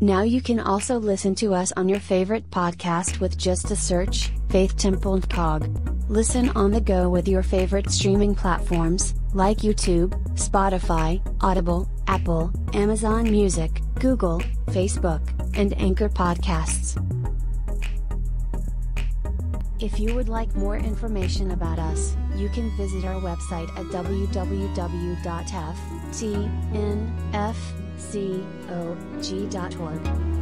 Now you can also listen to us on your favorite podcast with just a search, Faith Temple and Cog. Listen on the go with your favorite streaming platforms, like YouTube, Spotify, Audible, Apple, Amazon Music, Google, Facebook, and Anchor Podcasts. If you would like more information about us, you can visit our website at www.ftnfcog.org. just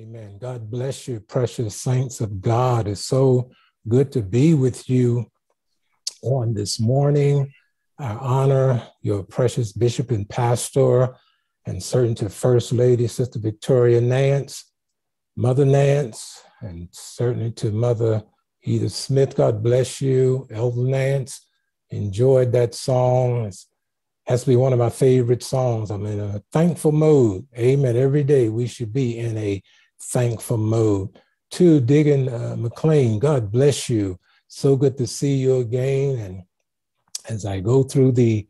Amen. God bless you, precious saints of God. It's so good to be with you on this morning. I honor your precious bishop and pastor, and certain to First Lady, Sister Victoria Nance, Mother Nance, and certainly to Mother Edith Smith. God bless you, Elder Nance. Enjoyed that song. It's has to be one of my favorite songs. I'm in a thankful mode. Amen. Every day we should be in a thankful mode. To Diggin uh, McLean, God bless you. So good to see you again. And as I go through the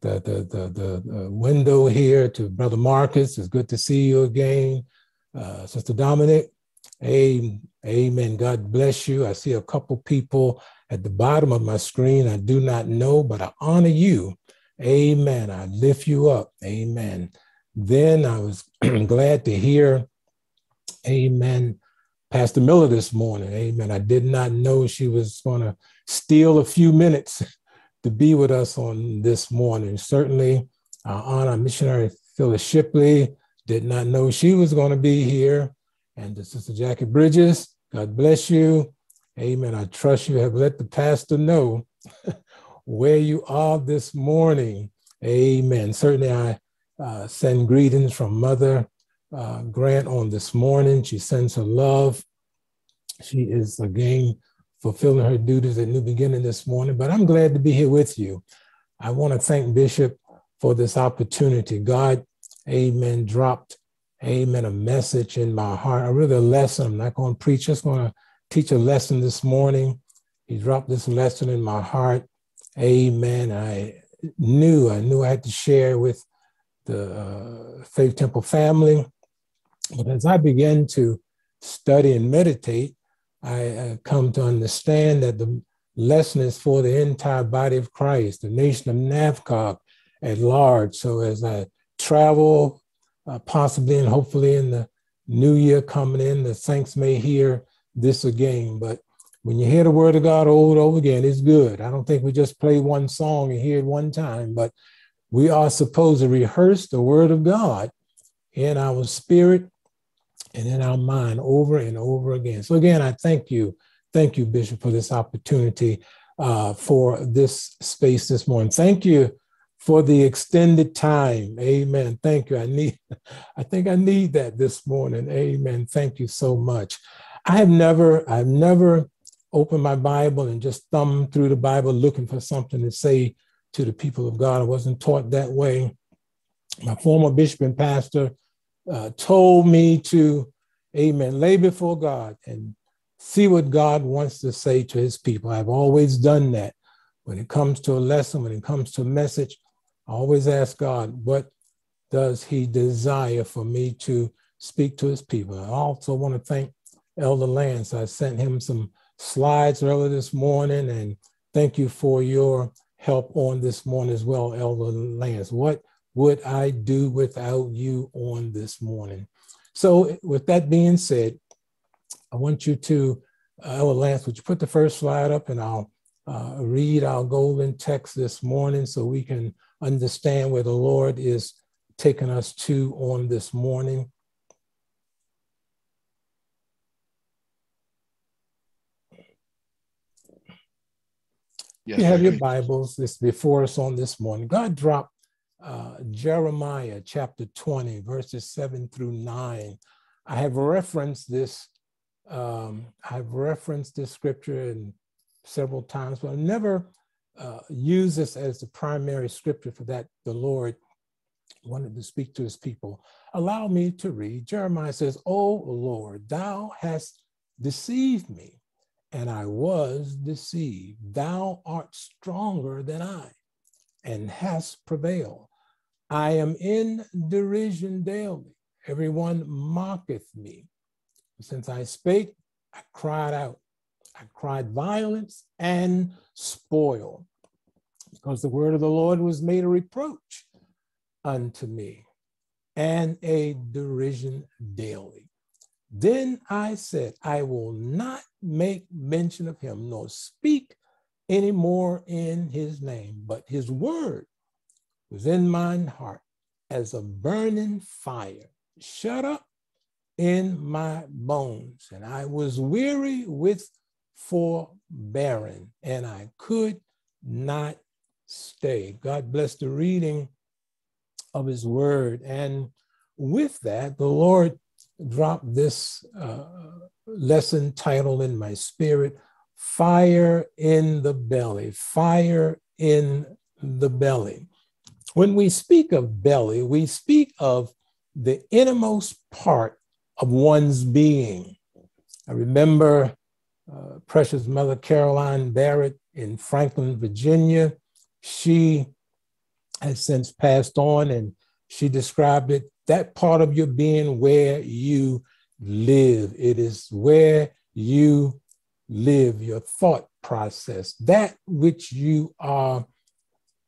the the the, the, window here to Brother Marcus, it's good to see you again. Uh, Sister Dominic, amen. God bless you. I see a couple people at the bottom of my screen I do not know, but I honor you. Amen. I lift you up. Amen. Then I was glad to hear, Amen, Pastor Miller this morning. Amen. I did not know she was going to steal a few minutes to be with us on this morning. Certainly, our honor missionary Phyllis Shipley did not know she was going to be here. And to Sister Jackie Bridges, God bless you. Amen. I trust you have let the pastor know where you are this morning. Amen. Certainly, I uh, send greetings from Mother uh, Grant on this morning. She sends her love. She is again fulfilling her duties at New Beginning this morning, but I'm glad to be here with you. I want to thank Bishop for this opportunity. God, amen, dropped, amen, a message in my heart, a really a lesson. I'm not going to preach, just going to teach a lesson this morning. He dropped this lesson in my heart. Amen. I knew, I knew I had to share with the uh, Faith Temple family. But as I began to study and meditate, I uh, come to understand that the lesson is for the entire body of Christ, the nation of NFCOG at large. So as I travel, uh, possibly and hopefully in the new year coming in, the saints may hear this again. But when you hear the word of God over and over again, it's good. I don't think we just play one song and hear it one time, but we are supposed to rehearse the word of God in our spirit and in our mind over and over again. So, again, I thank you. Thank you, Bishop, for this opportunity uh, for this space this morning. Thank you for the extended time. Amen. Thank you. I need, I think I need that this morning. Amen. Thank you so much. I have never, I've never opened my Bible and just thumb through the Bible looking for something to say to the people of God. I wasn't taught that way. My former bishop and pastor uh, told me to, amen, lay before God and see what God wants to say to his people. I've always done that. When it comes to a lesson, when it comes to a message, I always ask God, what does he desire for me to speak to his people? I also want to thank Elder Lance. I sent him some slides earlier this morning, and thank you for your help on this morning as well, Elder Lance. What would I do without you on this morning? So, with that being said, I want you to, uh, Elder Lance, would you put the first slide up and I'll uh, read our golden text this morning so we can understand where the Lord is taking us to on this morning. Yes, you have your Bibles this before us on this morning. God dropped uh, Jeremiah chapter 20, verses 7 through 9. I have referenced this, um, I've referenced this scripture in several times, but I never uh, use this as the primary scripture for that the Lord wanted to speak to his people. Allow me to read. Jeremiah says, O Lord, thou hast deceived me, and I was deceived. Thou art stronger than I, and hast prevailed. I am in derision daily. Everyone mocketh me. Since I spake, I cried out. I cried violence and spoil, because the word of the Lord was made a reproach unto me and a derision daily. Then I said, I will not make mention of him nor speak any more in his name, but his word was in mine heart as a burning fire, shut up in my bones. And I was weary with forbearing, and I could not stay. God bless the reading of his word. And with that, the Lord dropped this uh, lesson title in my spirit Fire in the Belly. Fire in the Belly. When we speak of belly, we speak of the innermost part of one's being. I remember uh, precious mother Caroline Barrett in Franklin, Virginia. She has since passed on, and she described it that part of your being where you live. It is where you live, your thought process, that which you are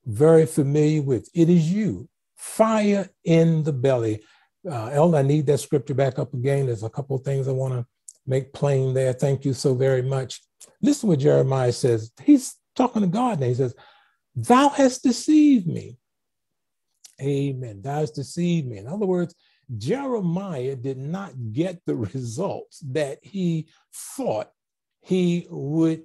very familiar with. It is you. Fire in the belly. Uh, Elder, I need that scripture back up again. There's a couple of things I want to make plain there. Thank you so very much. Listen what Jeremiah says. He's talking to God now. He says, Thou hast deceived me. Amen. Thou hast deceived me. In other words, Jeremiah did not get the results that he thought he would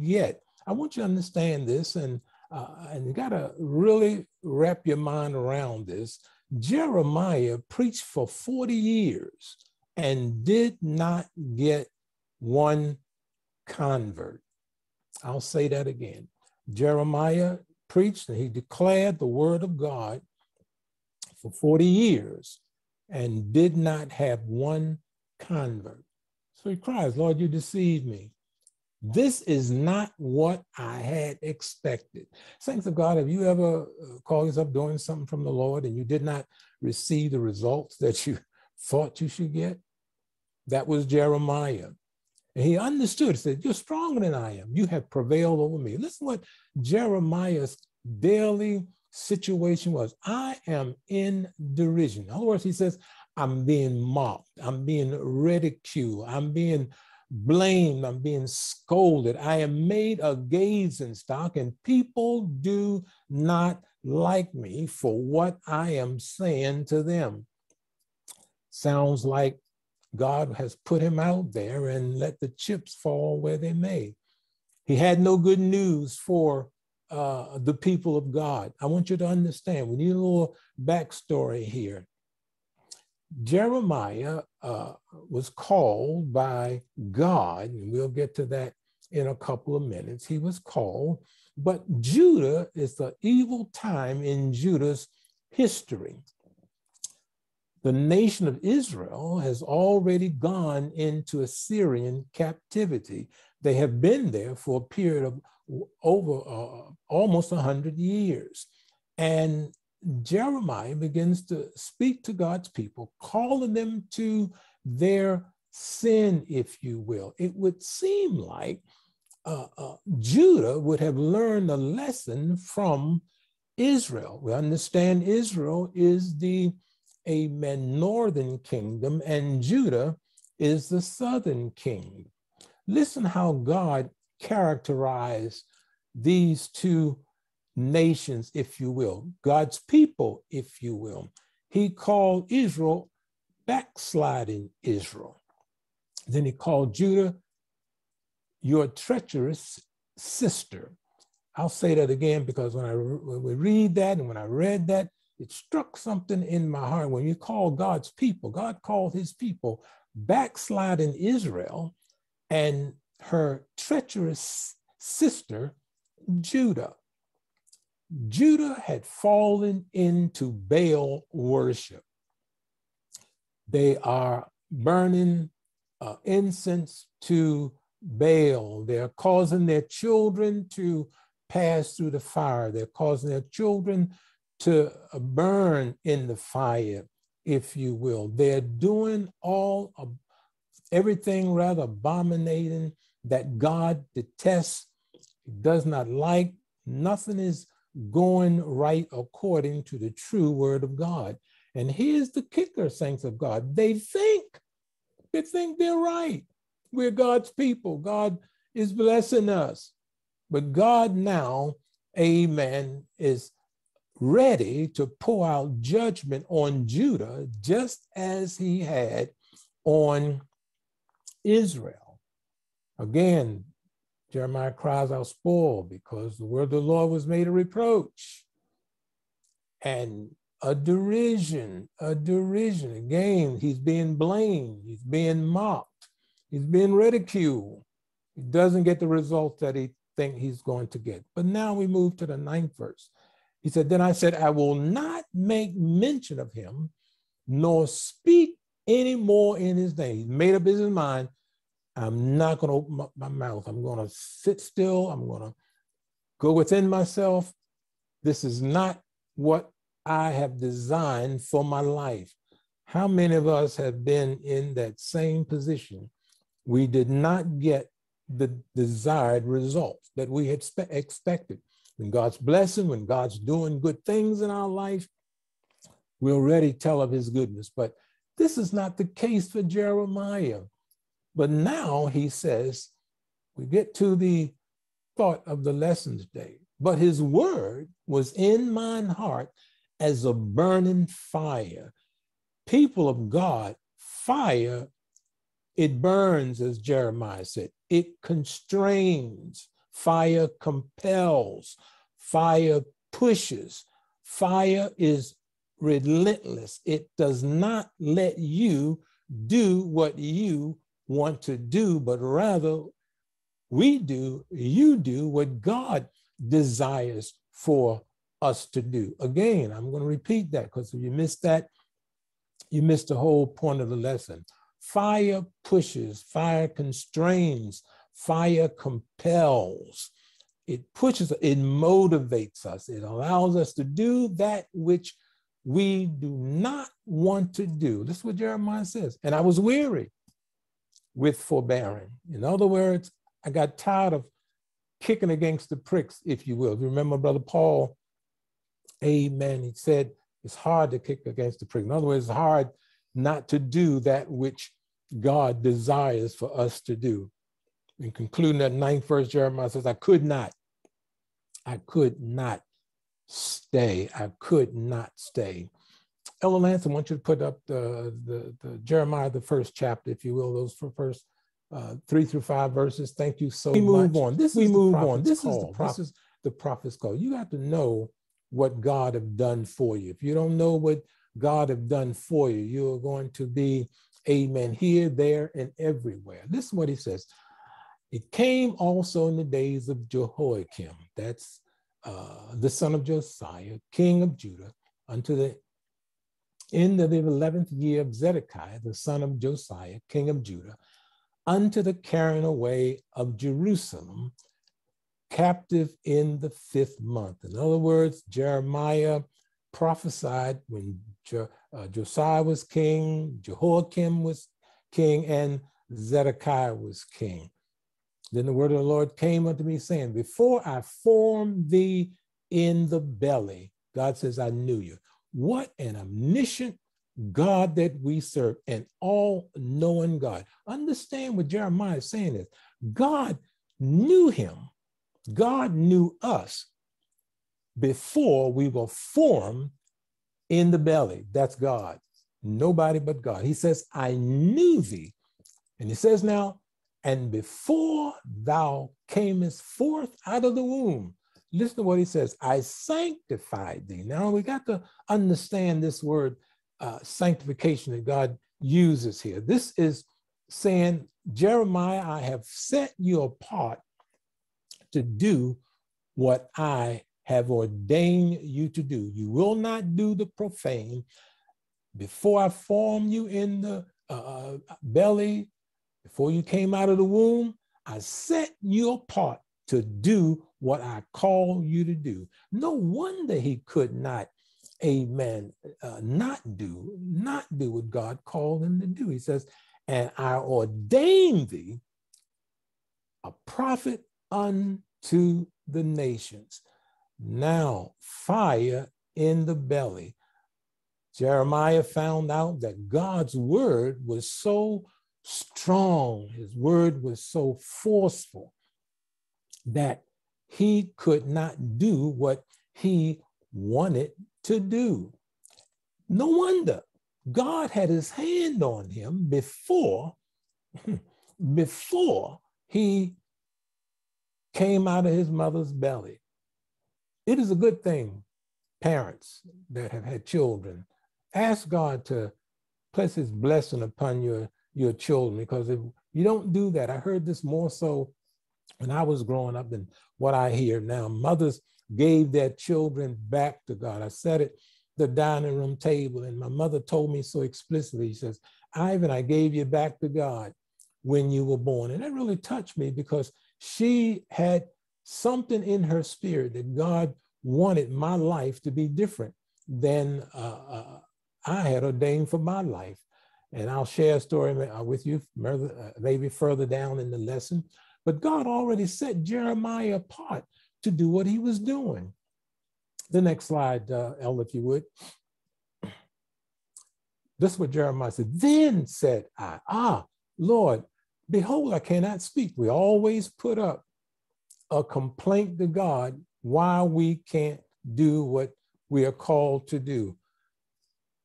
get. I want you to understand this, and uh, and you got to really wrap your mind around this. Jeremiah preached for 40 years and did not get one convert. I'll say that again. Jeremiah preached and he declared the word of God for 40 years and did not have one convert. So he cries, Lord, you deceived me. This is not what I had expected. Saints of God, have you ever uh, called yourself doing something from the Lord and you did not receive the results that you thought you should get? That was Jeremiah. And he understood, he said, You're stronger than I am. You have prevailed over me. Listen what Jeremiah's daily situation was. I am in derision. In other words, he says, I'm being mocked, I'm being ridiculed, I'm being blamed, I'm being scolded. I am made a gazing stock, and people do not like me for what I am saying to them. Sounds like God has put him out there and let the chips fall where they may. He had no good news for uh, the people of God. I want you to understand, we need a little backstory here. Jeremiah uh, was called by God, and we'll get to that in a couple of minutes. He was called, but Judah is the evil time in Judah's history. The nation of Israel has already gone into Assyrian captivity. They have been there for a period of over uh, almost 100 years. And Jeremiah begins to speak to God's people, calling them to their sin, if you will. It would seem like uh, uh, Judah would have learned a lesson from Israel. We understand Israel is the amen northern kingdom and Judah is the southern kingdom. Listen how God characterized these two nations, if you will, God's people, if you will. He called Israel backsliding Israel. Then he called Judah your treacherous sister. I'll say that again because when I when we read that and when I read that, it struck something in my heart. When you call God's people, God called his people backsliding Israel and her treacherous sister, Judah. Judah had fallen into Baal worship. They are burning uh, incense to Baal. They're causing their children to pass through the fire. They're causing their children to burn in the fire, if you will. They're doing all everything rather abominating that God detests, does not like. Nothing is going right according to the true word of God. And here's the kicker, saints of God. They think, they think they're right. We're God's people. God is blessing us. But God now, amen, is ready to pour out judgment on Judah just as he had on Israel. Again, Jeremiah cries out, spoil, because the word of the Lord was made a reproach and a derision, a derision. Again, he's being blamed, he's being mocked. He's being ridiculed. He doesn't get the results that he think he's going to get. But now we move to the ninth verse. He said, Then I said, I will not make mention of him, nor speak any more in his name. Made up his mind. I'm not going to open up my mouth. I'm going to sit still. I'm going to go within myself. This is not what I have designed for my life. How many of us have been in that same position we did not get the desired results that we had spe- expected. When God's blessing, when God's doing good things in our life, we already tell of his goodness. But this is not the case for Jeremiah. But now he says, we get to the thought of the lesson today. But his word was in mine heart as a burning fire. People of God, fire it burns, as Jeremiah said. It constrains. Fire compels. Fire pushes. Fire is relentless. It does not let you do what you want to do, but rather we do, you do what God desires for us to do. Again, I'm going to repeat that because if you missed that, you missed the whole point of the lesson. Fire pushes, fire constrains, fire compels. It pushes, it motivates us. It allows us to do that which we do not want to do. This is what Jeremiah says. And I was weary with forbearing. In other words, I got tired of kicking against the pricks, if you will. Remember Brother Paul, amen, he said it's hard to kick against the pricks. In other words, it's hard not to do that which God desires for us to do. In concluding that ninth verse, Jeremiah says, I could not, I could not stay. I could not stay. Elder Lance, I want you to put up the, the, the Jeremiah, the first chapter, if you will, those first uh, three through five verses. Thank you so we much. Move on. This we move on. This call. is the prophet. This is the prophet's call. You have to know what God have done for you. If you don't know what God have done for you, you are going to be Amen. Here, there, and everywhere. This is what he says. It came also in the days of Jehoiakim, that's uh, the son of Josiah, king of Judah, unto the of the 11th year of Zedekiah, the son of Josiah, king of Judah, unto the carrying away of Jerusalem, captive in the fifth month. In other words, Jeremiah prophesied when uh, Josiah was king, Jehoiakim was king, and Zedekiah was king. Then the word of the Lord came unto me, saying, Before I formed thee in the belly, God says, I knew you. What an omniscient God that we serve, an all knowing God. Understand what Jeremiah is saying is God knew him, God knew us before we were formed in the belly. That's God. Nobody but God. He says, I knew thee. And he says now, and before thou camest forth out of the womb, listen to what he says I sanctified thee. Now we got to understand this word uh, sanctification that God uses here. This is saying, Jeremiah, I have set you apart to do what I have ordained you to do. You will not do the profane. Before I formed you in the uh, belly, before you came out of the womb, I set you apart to do what I call you to do. No wonder he could not, amen, uh, not do, not do what God called him to do. He says, and I ordained thee a prophet unto the nations. Now, fire in the belly. Jeremiah found out that God's word was so strong, his word was so forceful that he could not do what he wanted to do. No wonder God had his hand on him before, before he came out of his mother's belly. It is a good thing, parents that have had children, ask God to place his blessing upon your your children because if you don't do that, I heard this more so when I was growing up and what I hear now. Mothers gave their children back to God. I said it the dining room table, and my mother told me so explicitly. She says, Ivan, I gave you back to God when you were born. And that really touched me because she had something in her spirit that God wanted my life to be different than uh, uh, I had ordained for my life. And I'll share a story uh, with you uh, maybe further down in the lesson. But God already set Jeremiah apart to do what he was doing. The next slide, uh, El, if you would. This is what Jeremiah said. Then said I, Ah, Lord, behold, I cannot speak. We always put up a complaint to God why we can't do what we are called to do.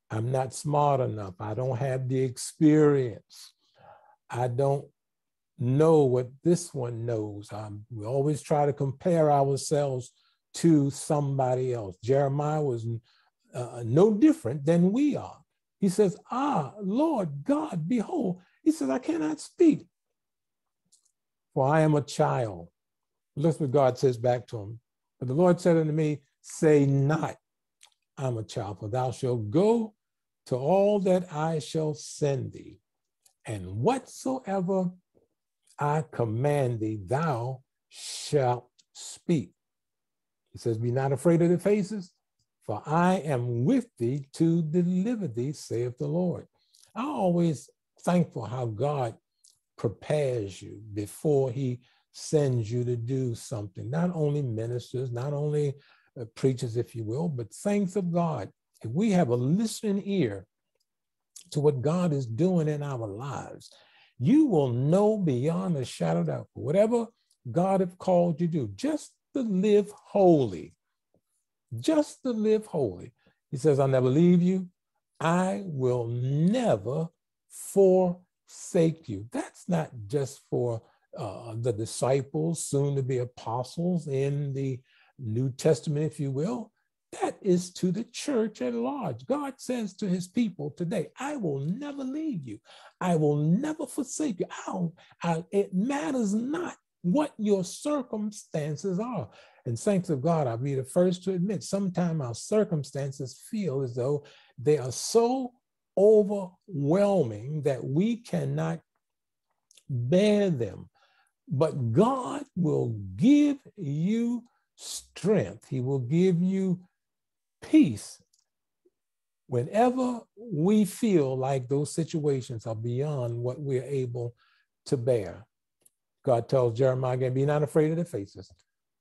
I'm not smart enough. I don't have the experience. I don't know what this one knows. Um, we always try to compare ourselves to somebody else. Jeremiah was uh, no different than we are. He says, Ah, Lord God, behold. He says, I cannot speak, for I am a child. Listen what God says back to him. But the Lord said unto me, Say not, I'm a child, for thou shalt go to all that I shall send thee, and whatsoever I command thee, thou shalt speak. He says, Be not afraid of the faces, for I am with thee to deliver thee, saith the Lord. I'm always thankful how God prepares you before he sends you to do something. Not only ministers, not only uh, preachers, if you will, but saints of God if we have a listening ear to what God is doing in our lives, you will know beyond a shadow doubt whatever God have called you to do, just to live holy, just to live holy. He says, I'll never leave you. I will never forsake you. That's not just for uh, the disciples, soon to be apostles in the New Testament, if you will. That is to the church at large. God says to his people today, I will never leave you. I will never forsake you. I I, it matters not what your circumstances are. And saints of God, I'll be the first to admit, sometimes our circumstances feel as though they are so overwhelming that we cannot bear them. But God will give you strength. He will give you peace whenever we feel like those situations are beyond what we're able to bear. God tells Jeremiah again, Be not afraid of the faces,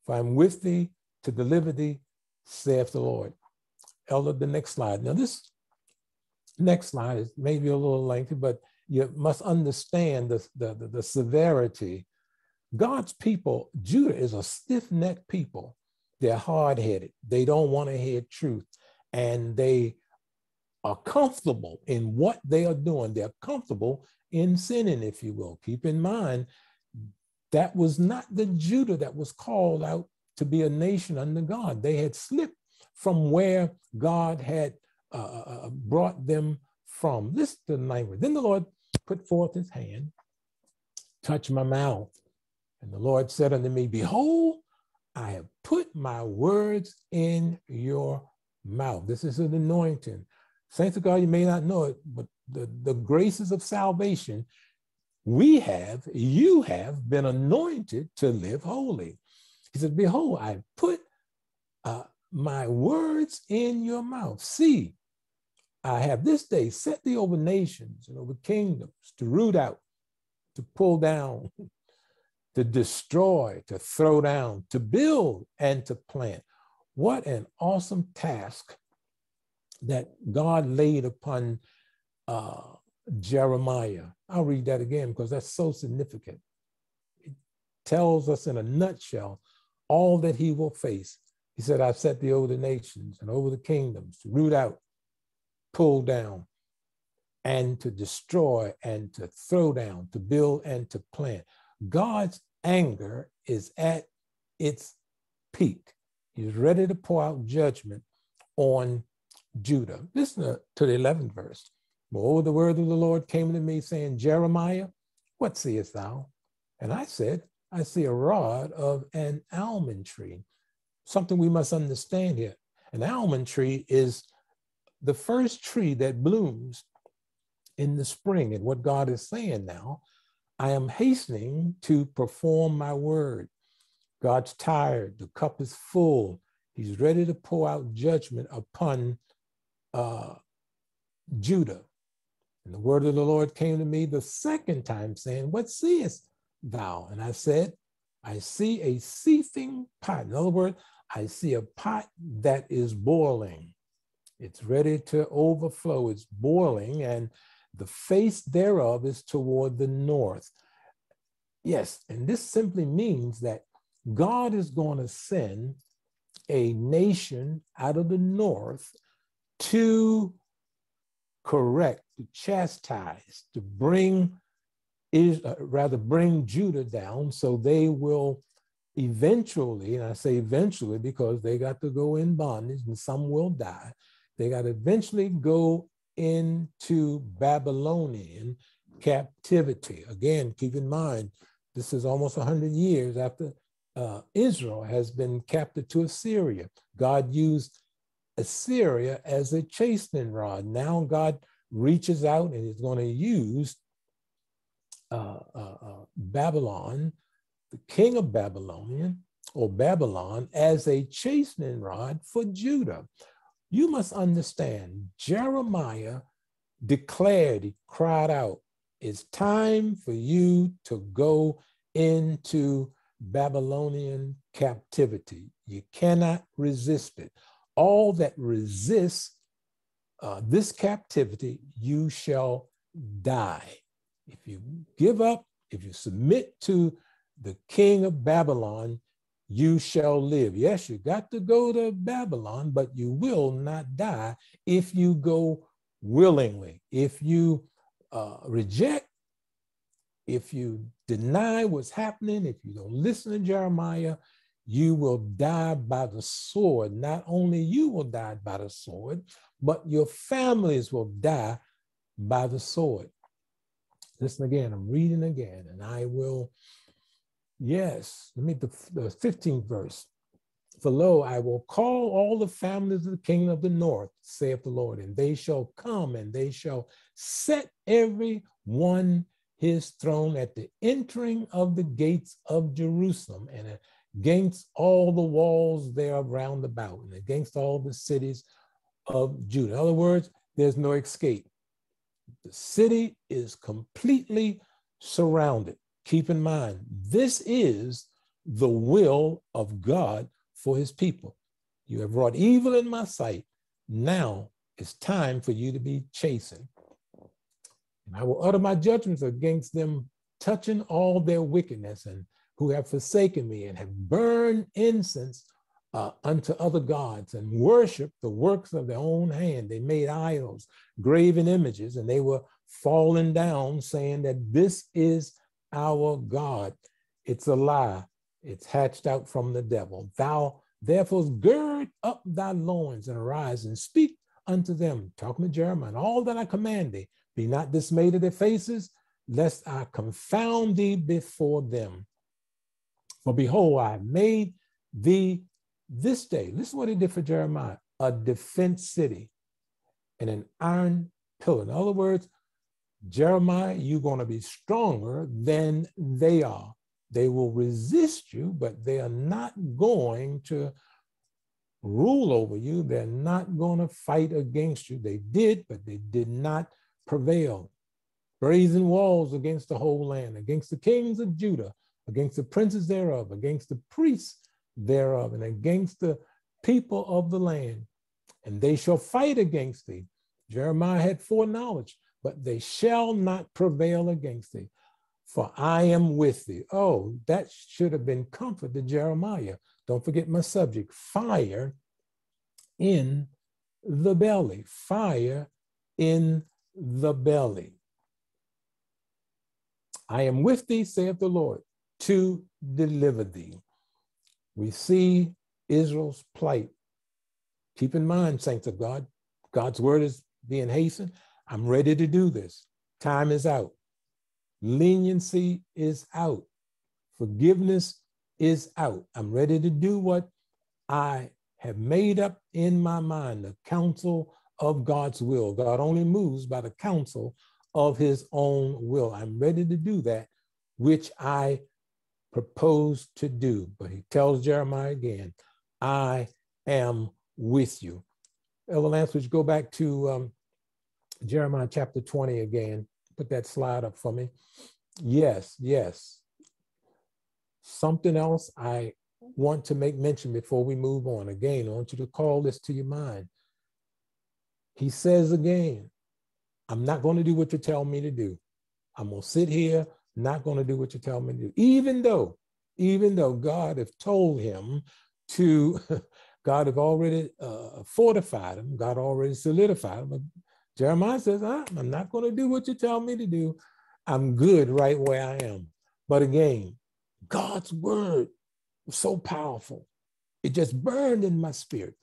for I'm with thee to deliver thee, saith the Lord. Elder, the next slide. Now, this next slide is maybe a little lengthy, but you must understand the, the, the, the severity. God's people, Judah is a stiff necked people. They're hard headed. They don't want to hear truth. And they are comfortable in what they are doing. They're comfortable in sinning, if you will. Keep in mind, that was not the Judah that was called out to be a nation under God. They had slipped from where God had uh, uh, uh brought them from. This is the language. Then the Lord put forth his hand, touched my mouth, and the Lord said unto me, Behold, I have put my words in your mouth. This is an anointing. Saints of God, you may not know it, but the, the graces of salvation, we have, you have been anointed to live holy. He said, Behold, I put uh, my words in your mouth. See, I have this day set thee over nations and over kingdoms to root out, to pull down, to destroy, to throw down, to build, and to plant. What an awesome task that God laid upon uh, Jeremiah. I'll read that again because that's so significant. It tells us in a nutshell all that he will face. He said, I've set thee over the nations and over the kingdoms to root out, pull down, and to destroy and to throw down, to build and to plant. God's anger is at its peak. He's ready to pour out judgment on Judah. Listen to the 11th verse. Moreover, the word of the Lord came to me, saying, Jeremiah, what seest thou? And I said, I see a rod of an almond tree. Something we must understand here. An almond tree is the first tree that blooms in the spring. And what God is saying now I am hastening to perform my word. God's tired, the cup is full. He's ready to pour out judgment upon uh, Judah. And the word of the Lord came to me the second time, saying, What seest thou? And I said, I see a seething pot. In other words, I see a pot that is boiling. It's ready to overflow. It's boiling, and the face thereof is toward the north. Yes, and this simply means that God is going to send a nation out of the north to correct, to chastise, to bring is uh, rather bring Judah down so they will eventually, and I say eventually because they got to go in bondage and some will die, they got to eventually go into Babylonian captivity. Again, keep in mind, this is almost 100 years after uh, Israel has been captive to Assyria. God used Assyria as a chastening rod. Now God reaches out and is going to use uh, uh, uh, Babylon, the king of Babylonian or Babylon, as a chastening rod for Judah. You must understand, Jeremiah declared, he cried out, It's time for you to go into Babylonian captivity. You cannot resist it. All that resists uh, this captivity, you shall die. If you give up, if you submit to the king of Babylon, you shall live. Yes, you got to go to Babylon, but you will not die if you go willingly. If you uh, reject, if you deny what's happening, if you don't listen to Jeremiah, you will die by the sword. Not only you will die by the sword, but your families will die by the sword. Listen again, I'm reading again, and I will, yes, let me, the, the 15th verse. For lo, I will call all the families of the kingdom of the north, saith the Lord, and they shall come and they shall set every one his throne at the entering of the gates of Jerusalem and against all the walls there round about and against all the cities of Judah. In other words, there's no escape. The city is completely surrounded. Keep in mind, this is the will of God for his people. You have wrought evil in my sight. Now it's time for you to be chastened. And I will utter my judgments against them, touching all their wickedness, and who have forsaken me and have burned incense uh, unto other gods and worshiped the works of their own hand. They made idols, graven images, and they were falling down, saying that this is our God. It's a lie. It's hatched out from the devil. Thou therefore gird up thy loins and arise and speak unto them, talking to Jeremiah, and all that I command thee, be not dismayed at their faces, lest I confound thee before them. For behold, I made thee this day, listen what he did for Jeremiah a defense city and an iron pillar. In other words, Jeremiah, you're going to be stronger than they are. They will resist you, but they are not going to rule over you. They're not going to fight against you. They did, but they did not prevail. Brazen walls against the whole land, against the kings of Judah, against the princes thereof, against the priests thereof, and against the people of the land. And they shall fight against thee. Jeremiah had foreknowledge, but they shall not prevail against thee. For I am with thee. Oh, that should have been comfort to Jeremiah. Don't forget my subject fire in the belly. Fire in the belly. I am with thee, saith the Lord, to deliver thee. We see Israel's plight. Keep in mind, saints of God, God's word is being hastened. I'm ready to do this. Time is out. Leniency is out. Forgiveness is out. I'm ready to do what I have made up in my mind, the counsel of God's will. God only moves by the counsel of his own will. I'm ready to do that, which I propose to do. But he tells Jeremiah again, I am with you. Elder Lance, would you go back to um, Jeremiah chapter 20 again? Put that slide up for me. Yes, yes. Something else I want to make mention before we move on. Again, I want you to call this to your mind. He says again, I'm not going to do what you tell me to do. I'm going to sit here not going to do what you tell me to do. Even though, even though God have told him to, God have already uh, fortified him, God already solidified him. Jeremiah says, ah, I'm not going to do what you tell me to do. I'm good right where I am. But again, God's word was so powerful. It just burned in my spirit.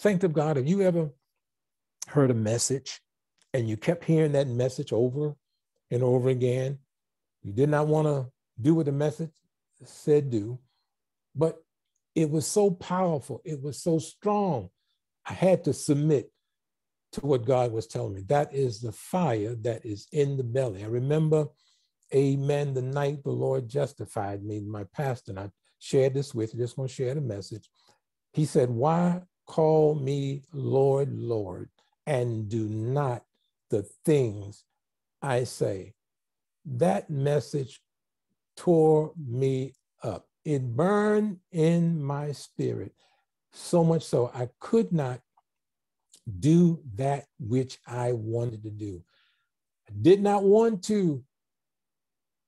Thank of God, have you ever heard a message and you kept hearing that message over and over again you did not want to do what the message said do, but it was so powerful. It was so strong. I had to submit to what God was telling me. That is the fire that is in the belly. I remember, amen, the night the Lord justified me, my pastor, and I shared this with you, just want to share the message. He said, Why call me Lord, Lord, and do not the things I say? that message tore me up. It burned in my spirit, so much so I could not do that which I wanted to do. I did not want to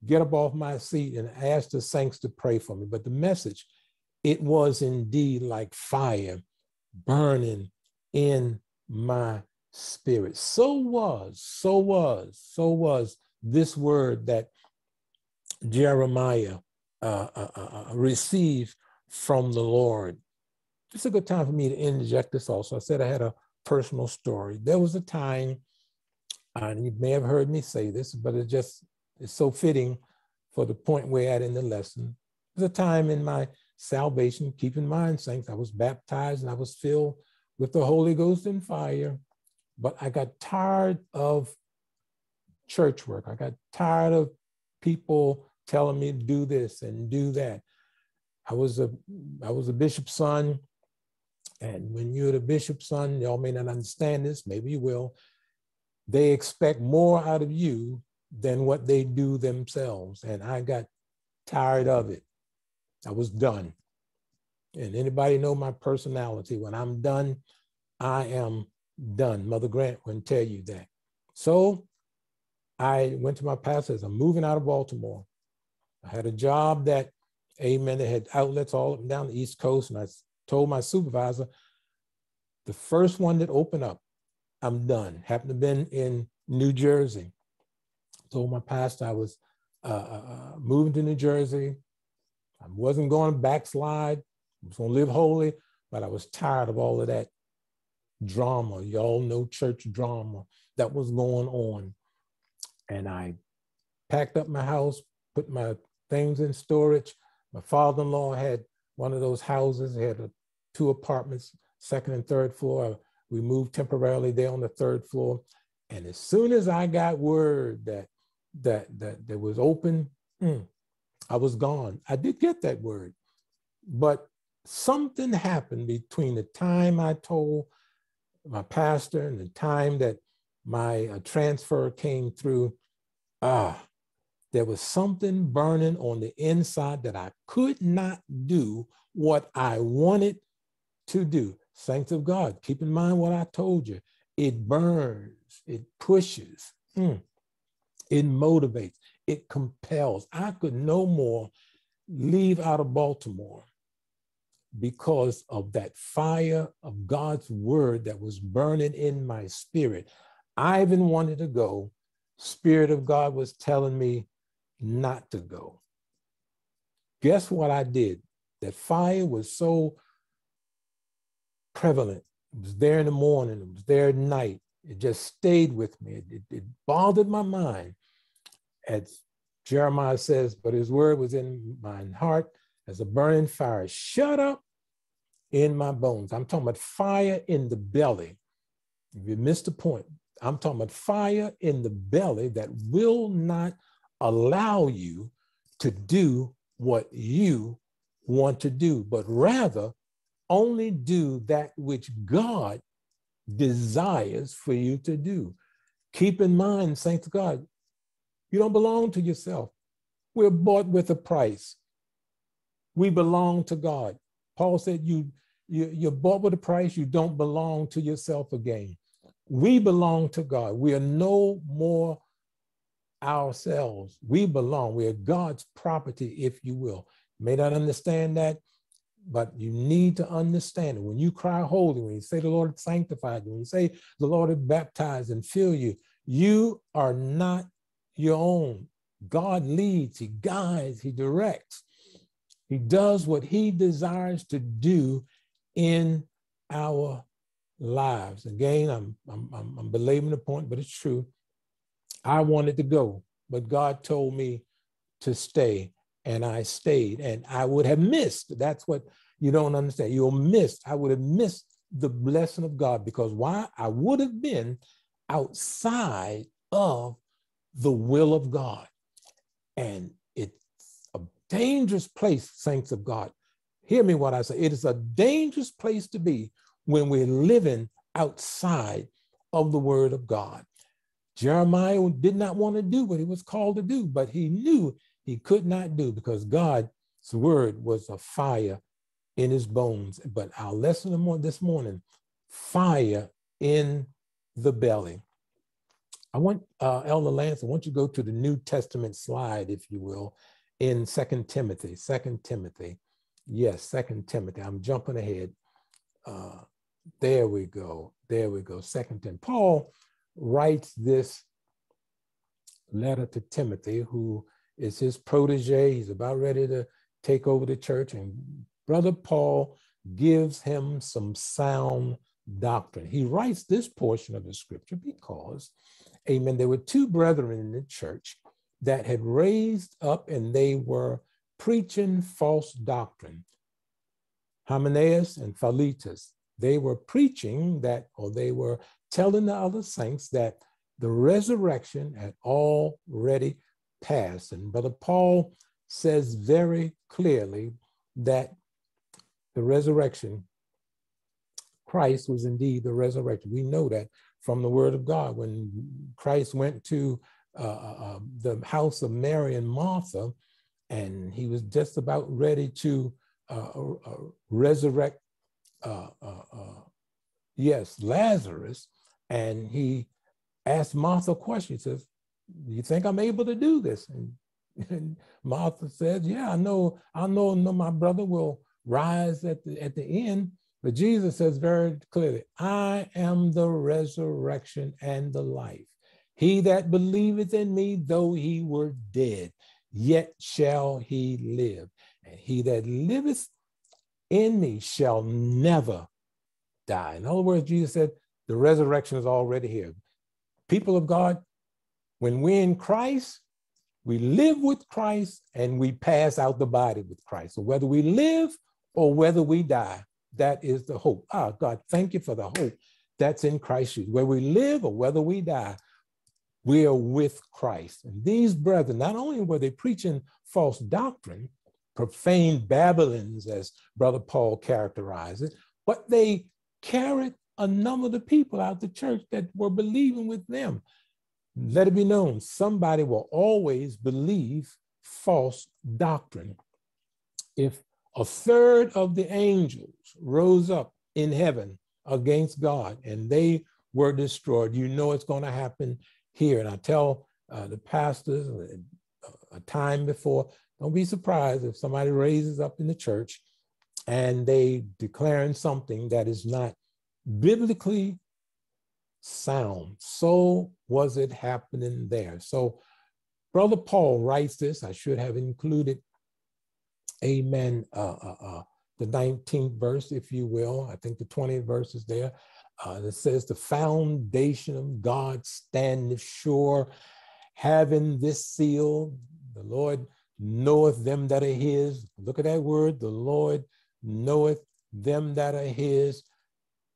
get up off my seat and ask the saints to pray for me, but the message, it was indeed like fire burning in my spirit. So was, so was, so was this word that Jeremiah uh, uh, uh, uh, received from the Lord. It's a good time for me to interject this also. I said I had a personal story. There was a time, and you may have heard me say this, but it just is so fitting for the point we're at in the lesson. There's a time in my salvation, keep in mind, saints, I was baptized and I was filled with the Holy Ghost and fire, but I got tired of church work. I got tired of people telling me to do this and do that. I was a I was a bishop's son, and when you're the bishop's son, y'all may not understand this, maybe you will. They expect more out of you than what they do themselves, and I got tired of it. I was done. And anybody know my personality? When I'm done, I am done. Mother Grant wouldn't tell you that. So I went to my pastor. I'm moving out of Baltimore. I had a job that, amen, that had outlets all up and down the East Coast. And I told my supervisor, the first one that opened up, I'm done. Happened to been in New Jersey. Told my pastor I was uh, uh, uh moving to New Jersey. I wasn't going to backslide. I was going to live holy, but I was tired of all of that drama. Y'all know church drama that was going on. And I packed up my house, put my things in storage. My father-in-law had one of those houses, he had a, two apartments, second and third floor. We moved temporarily there on the third floor. And as soon as I got word that that that that was open, mm, I was gone. I did get that word, but something happened between the time I told my pastor and the time that my uh, transfer came through. Ah, there was something burning on the inside that I could not do what I wanted to do. Saints of God, keep in mind what I told you. It burns, it pushes, mm. it motivates, it compels. I could no more leave out of Baltimore because of that fire of God's word that was burning in my spirit. I even wanted to go. Spirit of God was telling me not to go. Guess what I did? That fire was so prevalent. It was there in the morning, it was there at night. It just stayed with me. It, it, it bothered my mind. As Jeremiah says, but his word was in my heart as a burning fire. Shut up in my bones. I'm talking about fire in the belly. If you missed the point, I'm talking about fire in the belly that will not allow you to do what you want to do, but rather only do that which God desires for you to do. Keep in mind, saints of God, you don't belong to yourself. We're bought with a price. We belong to God. Paul said, you, you, you're bought with a price. You don't belong to yourself again. We belong to God. We are no more ourselves. We belong. We are God's property, if you will. You may not understand that, but you need to understand it. When you cry holy, when you say the Lord sanctified you, when you say the Lord baptized and fill you, you are not your own. God leads, He guides, He directs. He does what He desires to do in our lives. Again, I'm, I'm, I'm belaboring the point, but it's true. I wanted to go, but God told me to stay, and I stayed. And I would have missed. That's what you don't understand. You'll miss. I would have missed the blessing of God because why? I would have been outside of the will of God. And it's a dangerous place, saints of God. Hear me what I say. It is a dangerous place to be when we're living outside of the word of God. Jeremiah did not want to do what he was called to do, but he knew he could not do because God's word was a fire in his bones. But our lesson this morning fire in the belly. I want uh, Elder Lance, I want you to go to the New Testament slide, if you will, in Second Timothy. Second Timothy. Yes, Second Timothy. I'm jumping ahead. Uh, there we go. There we go. Second Timothy. Paul writes this letter to Timothy, who is his protege. He's about ready to take over the church and Brother Paul gives him some sound doctrine. He writes this portion of the scripture because, amen, there were two brethren in the church that had raised up and they were preaching false doctrine. Hymenaeus and Philetus, they were preaching that, or they were telling the other saints that the resurrection had already passed. And Brother Paul says very clearly that the resurrection, Christ was indeed the resurrection. We know that from the word of God. When Christ went to uh, uh, uh the house of Mary and Martha, and he was just about ready to uh, uh resurrect, uh, yes, Lazarus, and he asked Martha a question. He says, "You think I'm able to do this?" And, and Martha says, "Yeah, I know. I know. No, my brother will rise at the at the end." But Jesus says very clearly, "I am the resurrection and the life. He that believeth in me, though he were dead, yet shall he live. And he that liveth in me shall never die." In other words, Jesus said, "The resurrection is already here." people of God, when we're in Christ, we live with Christ and we pass out the body with Christ. So whether we live or whether we die, that is the hope. Ah, God, thank you for the hope that's in Christ. Whether we live or whether we die, we are with Christ. And these brethren, not only were they preaching false doctrine, profane babblings, as Brother Paul characterized it, but they carried a number of the people out the church that were believing with them. Let it be known, somebody will always believe false doctrine. If a third of the angels rose up in heaven against God and they were destroyed, you know it's going to happen here. And I tell uh, the pastors uh, a time before, don't be surprised if somebody raises up in the church and they declaring something that is not biblically sound. So was it happening there. So Brother Paul writes this. I should have included, amen, uh, uh, uh, the 19th verse, if you will. I think the 20th verse is there. Uh, it says, The foundation of God standeth sure, having this seal, the Lord knoweth them that are his. Look at that word, the Lord knoweth them that are his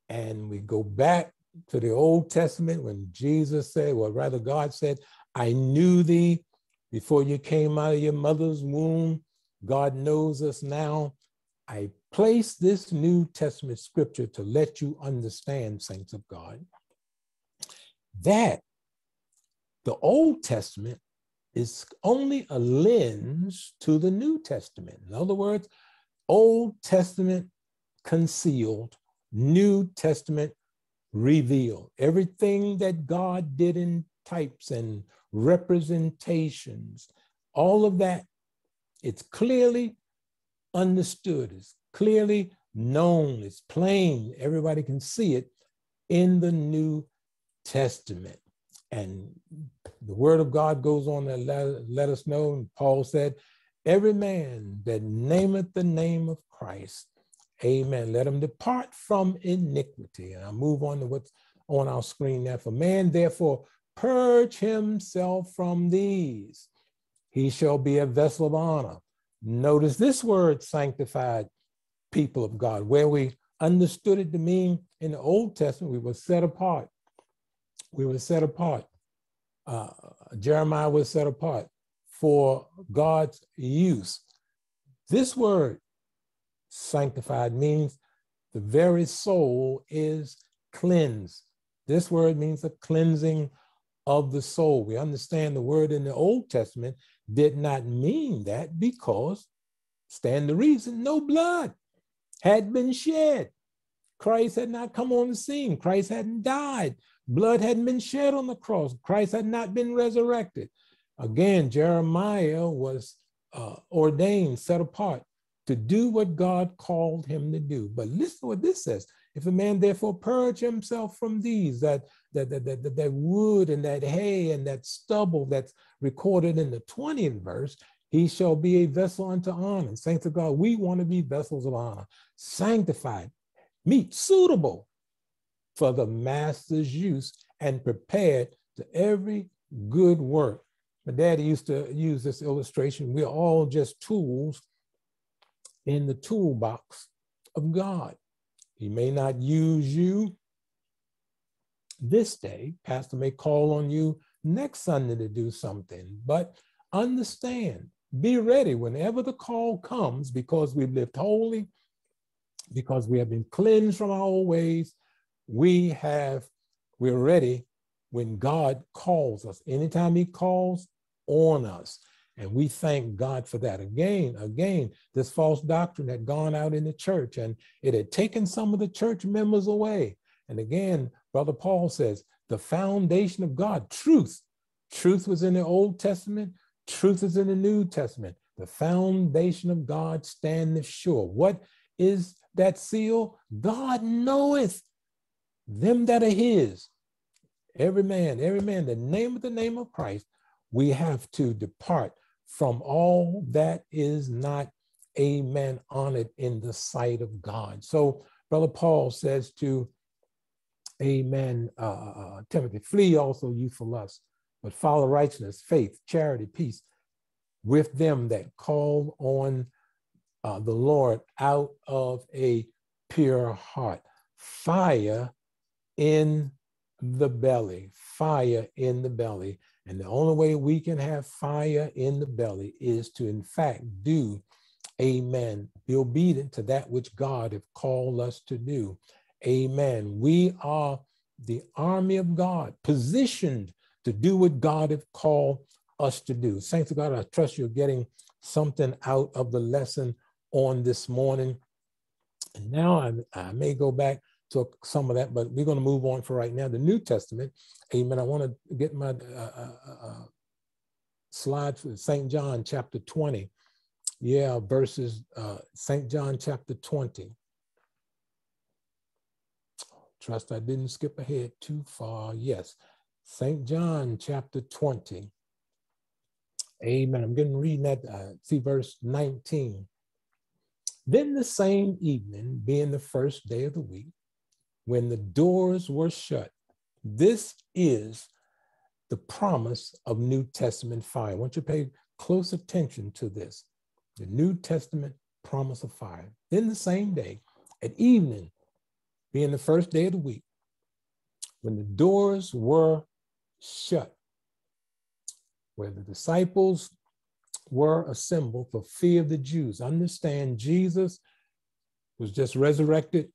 and we go back to the Old Testament when Jesus said, or rather God said, I knew thee before you came out of your mother's womb. God knows us now. I place this New Testament scripture to let you understand, saints of God, that the Old Testament is only a lens to the New Testament. In other words, Old Testament concealed, New Testament revealed. Everything that God did in types and representations, all of that, it's clearly understood, it's clearly known, it's plain. Everybody can see it in the New Testament. And the word of God goes on to let, let us know, and Paul said, Every man that nameth the name of Christ Amen. Let him depart from iniquity. And I'll move on to what's on our screen there. For man, therefore, purge himself from these. He shall be a vessel of honor. Notice this word, sanctified people of God, where we understood it to mean in the Old Testament, we were set apart. We were set apart. Uh, Jeremiah was set apart for God's use. This word sanctified means the very soul is cleansed. This word means a cleansing of the soul. We understand the word in the Old Testament did not mean that because, stand the reason, no blood had been shed. Christ had not come on the scene. Christ hadn't died. Blood hadn't been shed on the cross. Christ had not been resurrected. Again, Jeremiah was uh, ordained, set apart to do what God called him to do. But listen to what this says. If a man therefore purge himself from these, that, that, that, that, that wood and that hay and that stubble that's recorded in the 20th verse, he shall be a vessel unto honor. Saints of God, we want to be vessels of honor, sanctified, meet, suitable for the master's use, and prepared to every good work. My daddy used to use this illustration. We're all just tools in the toolbox of God. He may not use you this day. Pastor may call on you next Sunday to do something, but understand, be ready whenever the call comes because we've lived holy, because we have been cleansed from our old ways. We have, we're ready when God calls us. Anytime He calls on us, and we thank God for that. Again, again, this false doctrine had gone out in the church and it had taken some of the church members away. And again, Brother Paul says, the foundation of God, truth. Truth was in the Old Testament, truth is in the New Testament. The foundation of God standeth sure. What is that seal? God knoweth them that are his. Every man, every man, the name of the name of Christ, we have to depart from all that is not, amen, honored in the sight of God. So, Brother Paul says to, amen, uh, uh, uh, Timothy, flee also youthful lust, but follow righteousness, faith, charity, peace with them that call on uh, the Lord out of a pure heart. Fire in the belly, fire in the belly. And the only way we can have fire in the belly is to, in fact, do, amen, be obedient to that which God have called us to do. Amen. We are the army of God, positioned to do what God have called us to do. Saints of God, I trust you're getting something out of the lesson on this morning. And now I, I may go back to some of that, but we're going to move on for right now. The New Testament, amen. I want to get my uh, uh, uh, uh slide for St. John chapter 20. Yeah, verses uh, St. John chapter 20. Trust I didn't skip ahead too far. Yes, St. John chapter 20. Amen. I'm getting reading that. Uh, see verse 19. Then the same evening, being the first day of the week, when the doors were shut. This is the promise of New Testament fire. I want you to pay close attention to this. The New Testament promise of fire. Then the same day, at evening, being the first day of the week, when the doors were shut, where the disciples were assembled for fear of the Jews. Understand, Jesus was just resurrected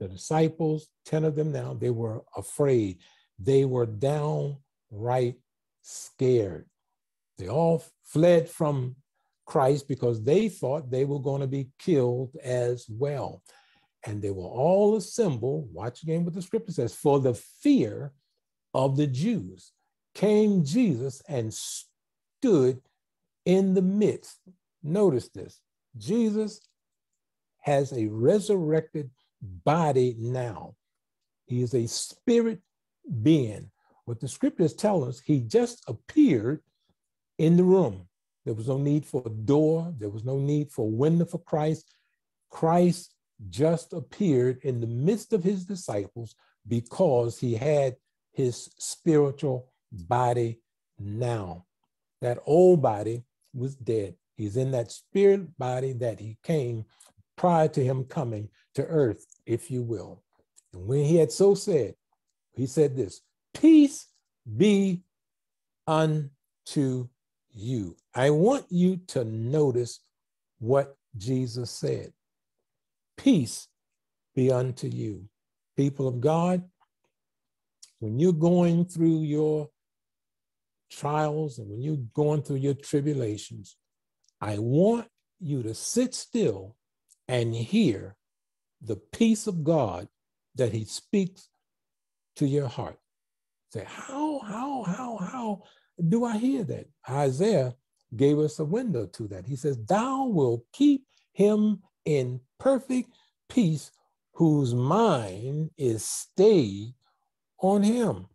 the disciples, 10 of them now, they were afraid. They were downright scared. They all fled from Christ because they thought they were going to be killed as well. And they were all assembled, watch again what the scripture says, for the fear of the Jews. Came Jesus and stood in the midst. Notice this Jesus has a resurrected body now. He is a spirit being. What the scriptures tell us, he just appeared in the room. There was no need for a door, there was no need for a window for Christ. Christ just appeared in the midst of his disciples because he had his spiritual body now. That old body was dead. He's in that spirit body that he came prior to him coming to earth, if you will. And when he had so said, he said this Peace be unto you. I want you to notice what Jesus said. Peace be unto you. People of God, when you're going through your trials and when you're going through your tribulations, I want you to sit still and hear the peace of God that he speaks to your heart. Say, how, how, how, how do I hear that? Isaiah gave us a window to that. He says, Thou will keep him in perfect peace whose mind is stayed on him.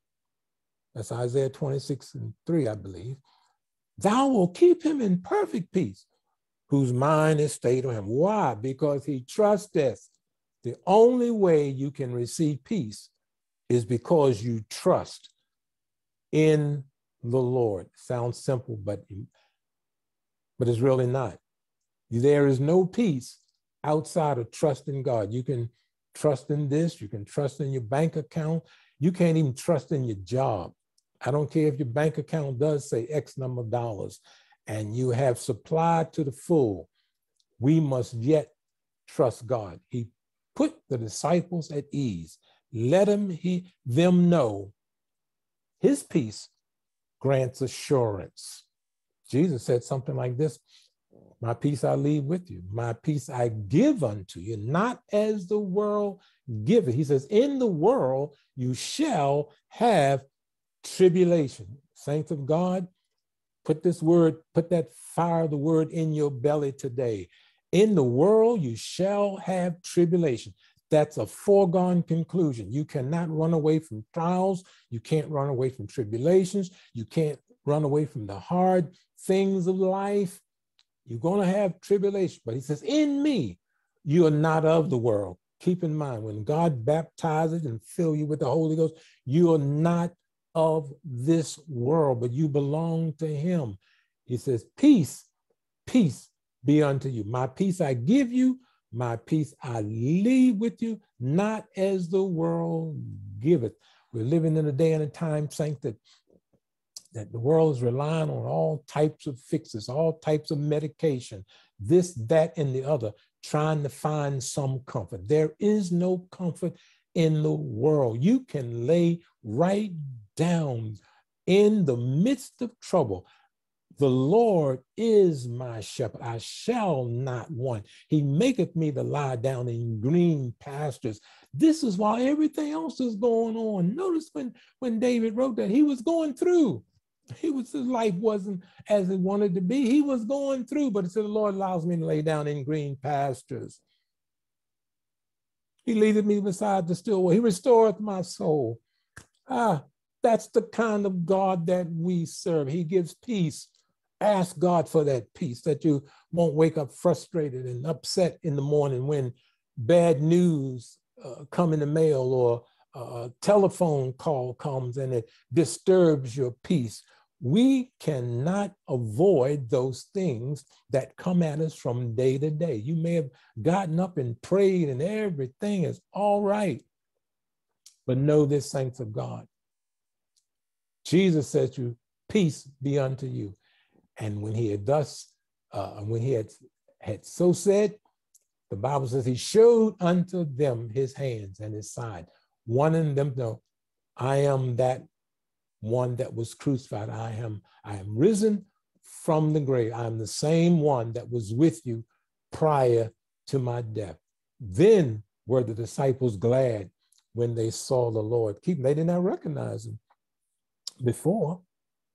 That's Isaiah 26 and 3, I believe. thou will keep him in perfect peace, whose mind is stayed on him. Why? Because he trusteth. The only way you can receive peace is because you trust in the Lord. Sounds simple, but, but it's really not. There is no peace outside of trust in God. You can trust in this, you can trust in your bank account, you can't even trust in your job. I don't care if your bank account does say X number of dollars and you have supplied to the full, we must yet trust God. He put the disciples at ease. Let him, he, them know his peace grants assurance. Jesus said something like this My peace I leave with you, my peace I give unto you, not as the world giveth. He says, In the world you shall have tribulation. Saints of God, put this word, put that fire the word in your belly today. In the world you shall have tribulation. That's a foregone conclusion. You cannot run away from trials. You can't run away from tribulations. You can't run away from the hard things of life. You're going to have tribulation. But he says, In me, you are not of the world. Keep in mind, when God baptizes and fill you with the Holy Ghost, you are not of this world, but you belong to him. He says, Peace, peace be unto you. My peace I give you, my peace I leave with you, not as the world giveth. We're living in a day and a time, saint, that, that the world is relying on all types of fixes, all types of medication, this, that, and the other, trying to find some comfort. There is no comfort in the world. You can lay right down in the midst of trouble. The Lord is my shepherd. I shall not want. He maketh me to lie down in green pastures. This is while everything else is going on. Notice when, when David wrote that, he was going through. He was his life wasn't as it wanted to be. He was going through, but it said, The Lord allows me to lay down in green pastures. He leadeth me beside the still water. He restoreth my soul. Ah, that's the kind of God that we serve. He gives peace Ask God for that peace, that you won't wake up frustrated and upset in the morning when bad news uh, come in the mail or a telephone call comes and it disturbs your peace. We cannot avoid those things that come at us from day to day. You may have gotten up and prayed and everything is all right. But know this, saints of God. Jesus said to you, peace be unto you. And when he had thus, uh, when he had, had so said, the Bible says he showed unto them his hands and his side, wanting them to know, I am that one that was crucified. I am, I am risen from the grave. I am the same one that was with you prior to my death. Then were the disciples glad when they saw the Lord. Keep, they did not recognize him before.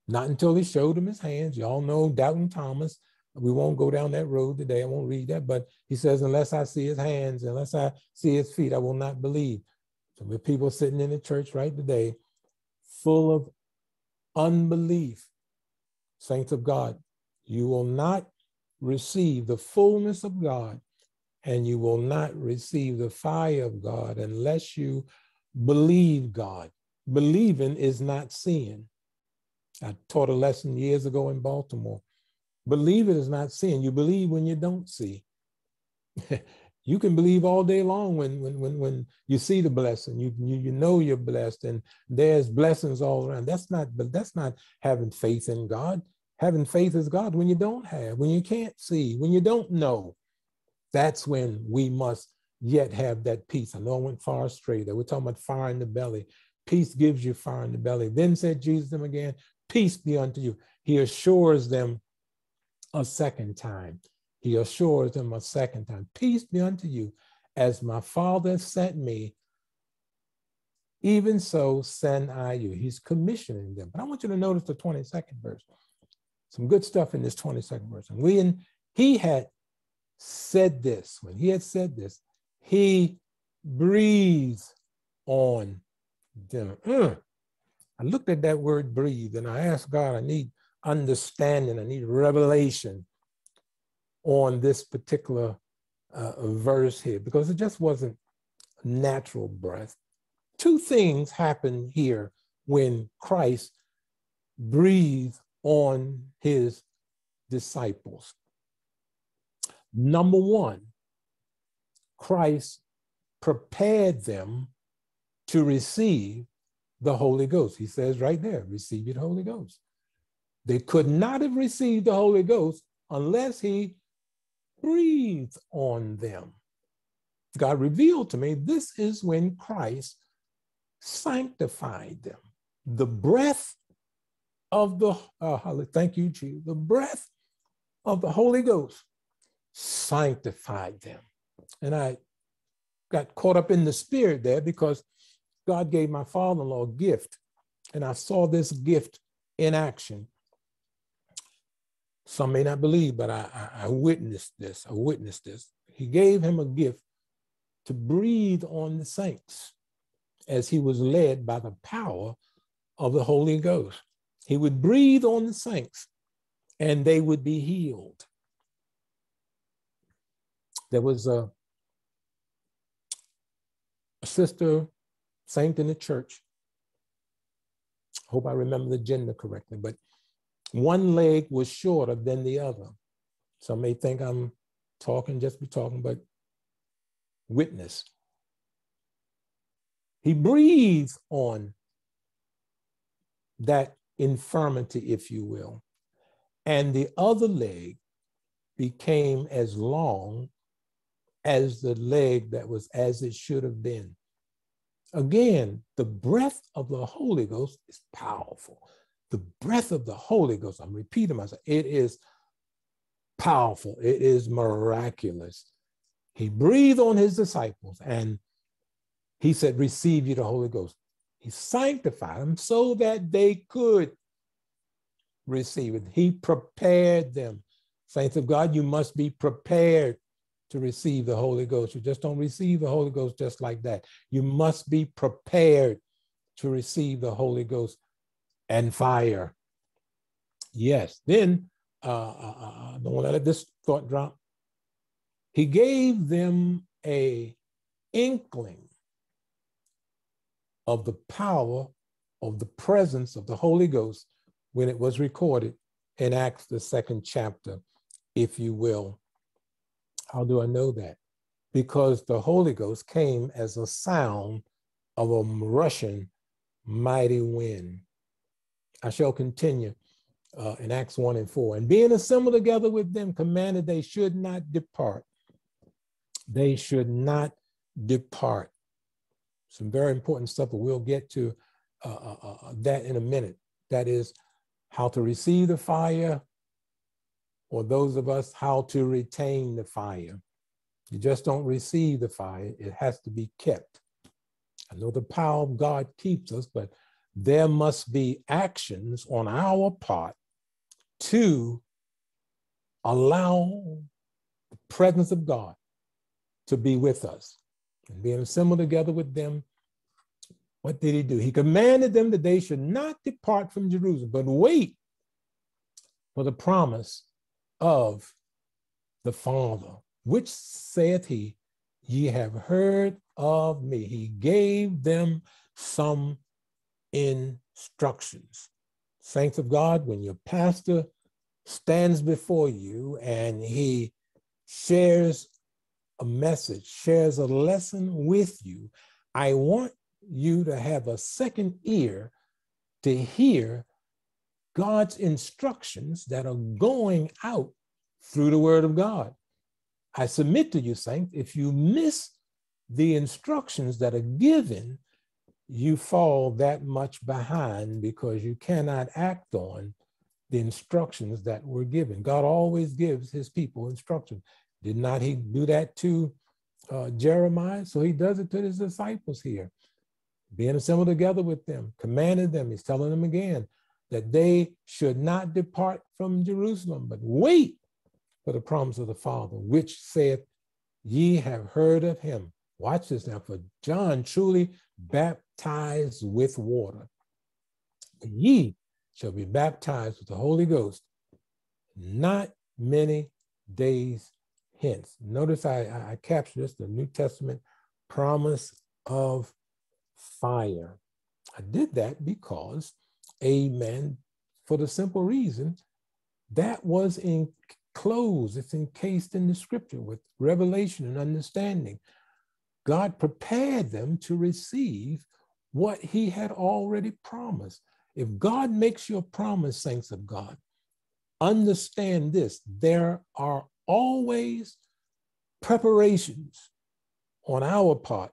Not until he showed him his hands. Y'all know Doubting Thomas. We won't go down that road today. I won't read that, but he says, unless I see his hands, unless I see his feet, I will not believe. So with people sitting in the church right today, full of unbelief, saints of God, you will not receive the fullness of God and you will not receive the fire of God unless you believe God. Believing is not seeing. I taught a lesson years ago in Baltimore. Believe it is not sin. You believe when you don't see. you can believe all day long when when when when you see the blessing. You, you you know you're blessed and there's blessings all around. That's not but that's not having faith in God. Having faith is God when you don't have, when you can't see, when you don't know. That's when we must yet have that peace. I know I went far astray there. We're talking about fire in the belly. Peace gives you fire in the belly. Then said Jesus to them again, Peace be unto you. He assures them a second time. He assures them a second time. Peace be unto you. As my Father sent me, even so send I you. He's commissioning them. But I want you to notice the 22nd verse. Some good stuff in this 22nd verse. And when he had said this, when he had said this, he breathes on them. Mm. I looked at that word breathe and I asked God, I need understanding, I need revelation on this particular uh, verse here because it just wasn't natural breath. Two things happen here when Christ breathed on his disciples. Number one, Christ prepared them to receive the Holy Ghost. He says right there, receive the Holy Ghost. They could not have received the Holy Ghost unless he breathed on them. God revealed to me this is when Christ sanctified them. The breath of the, uh, thank you, Jesus, the breath of the Holy Ghost sanctified them. And I got caught up in the spirit there because God gave my father in law a gift, and I saw this gift in action. Some may not believe, but I, I, I witnessed this. I witnessed this. He gave him a gift to breathe on the saints as he was led by the power of the Holy Ghost. He would breathe on the saints and they would be healed. There was a, a sister saint in the church. Hope I remember the gender correctly, but one leg was shorter than the other. Some may think I'm talking, just be talking, but witness. He breathed on that infirmity, if you will, and the other leg became as long as the leg that was as it should have been. Again, the breath of the Holy Ghost is powerful. The breath of the Holy Ghost, I'm repeating myself, it is powerful, it is miraculous. He breathed on his disciples and he said, Receive you the Holy Ghost. He sanctified them so that they could receive it. He prepared them. Saints of God, you must be prepared to receive the Holy Ghost. You just don't receive the Holy Ghost just like that. You must be prepared to receive the Holy Ghost and fire. Yes. Then, uh, uh, uh, uh don't want to let this thought drop. He gave them a inkling of the power of the presence of the Holy Ghost when it was recorded in Acts, the second chapter, if you will. How do I know that? Because the Holy Ghost came as a sound of a rushing mighty wind. I shall continue uh, in Acts 1 and 4. And being assembled together with them, commanded they should not depart. They should not depart. Some very important stuff, but we'll get to uh, uh, uh, that in a minute. That is how to receive the fire, or those of us how to retain the fire. You just don't receive the fire, it has to be kept. I know the power of God keeps us, but there must be actions on our part to allow the presence of God to be with us. And being assembled together with them, what did he do? He commanded them that they should not depart from Jerusalem, but wait for the promise of the Father, which saith he, Ye have heard of me. He gave them some instructions. Saints of God, when your pastor stands before you and he shares a message, shares a lesson with you, I want you to have a second ear to hear God's instructions that are going out through the word of God. I submit to you, saints, if you miss the instructions that are given, you fall that much behind because you cannot act on the instructions that were given. God always gives his people instructions. Did not he do that to uh, Jeremiah? So he does it to his disciples here. Being assembled together with them, commanded them, he's telling them again, that they should not depart from Jerusalem, but wait for the promise of the Father, which saith, Ye have heard of him. Watch this now, for John truly baptized with water. But ye shall be baptized with the Holy Ghost not many days hence. Notice I, I, I captured this the New Testament promise of fire. I did that because, amen, for the simple reason that was enclosed, it's encased in the scripture with revelation and understanding. God prepared them to receive what he had already promised. If God makes you a promise, saints of God, understand this there are always preparations on our part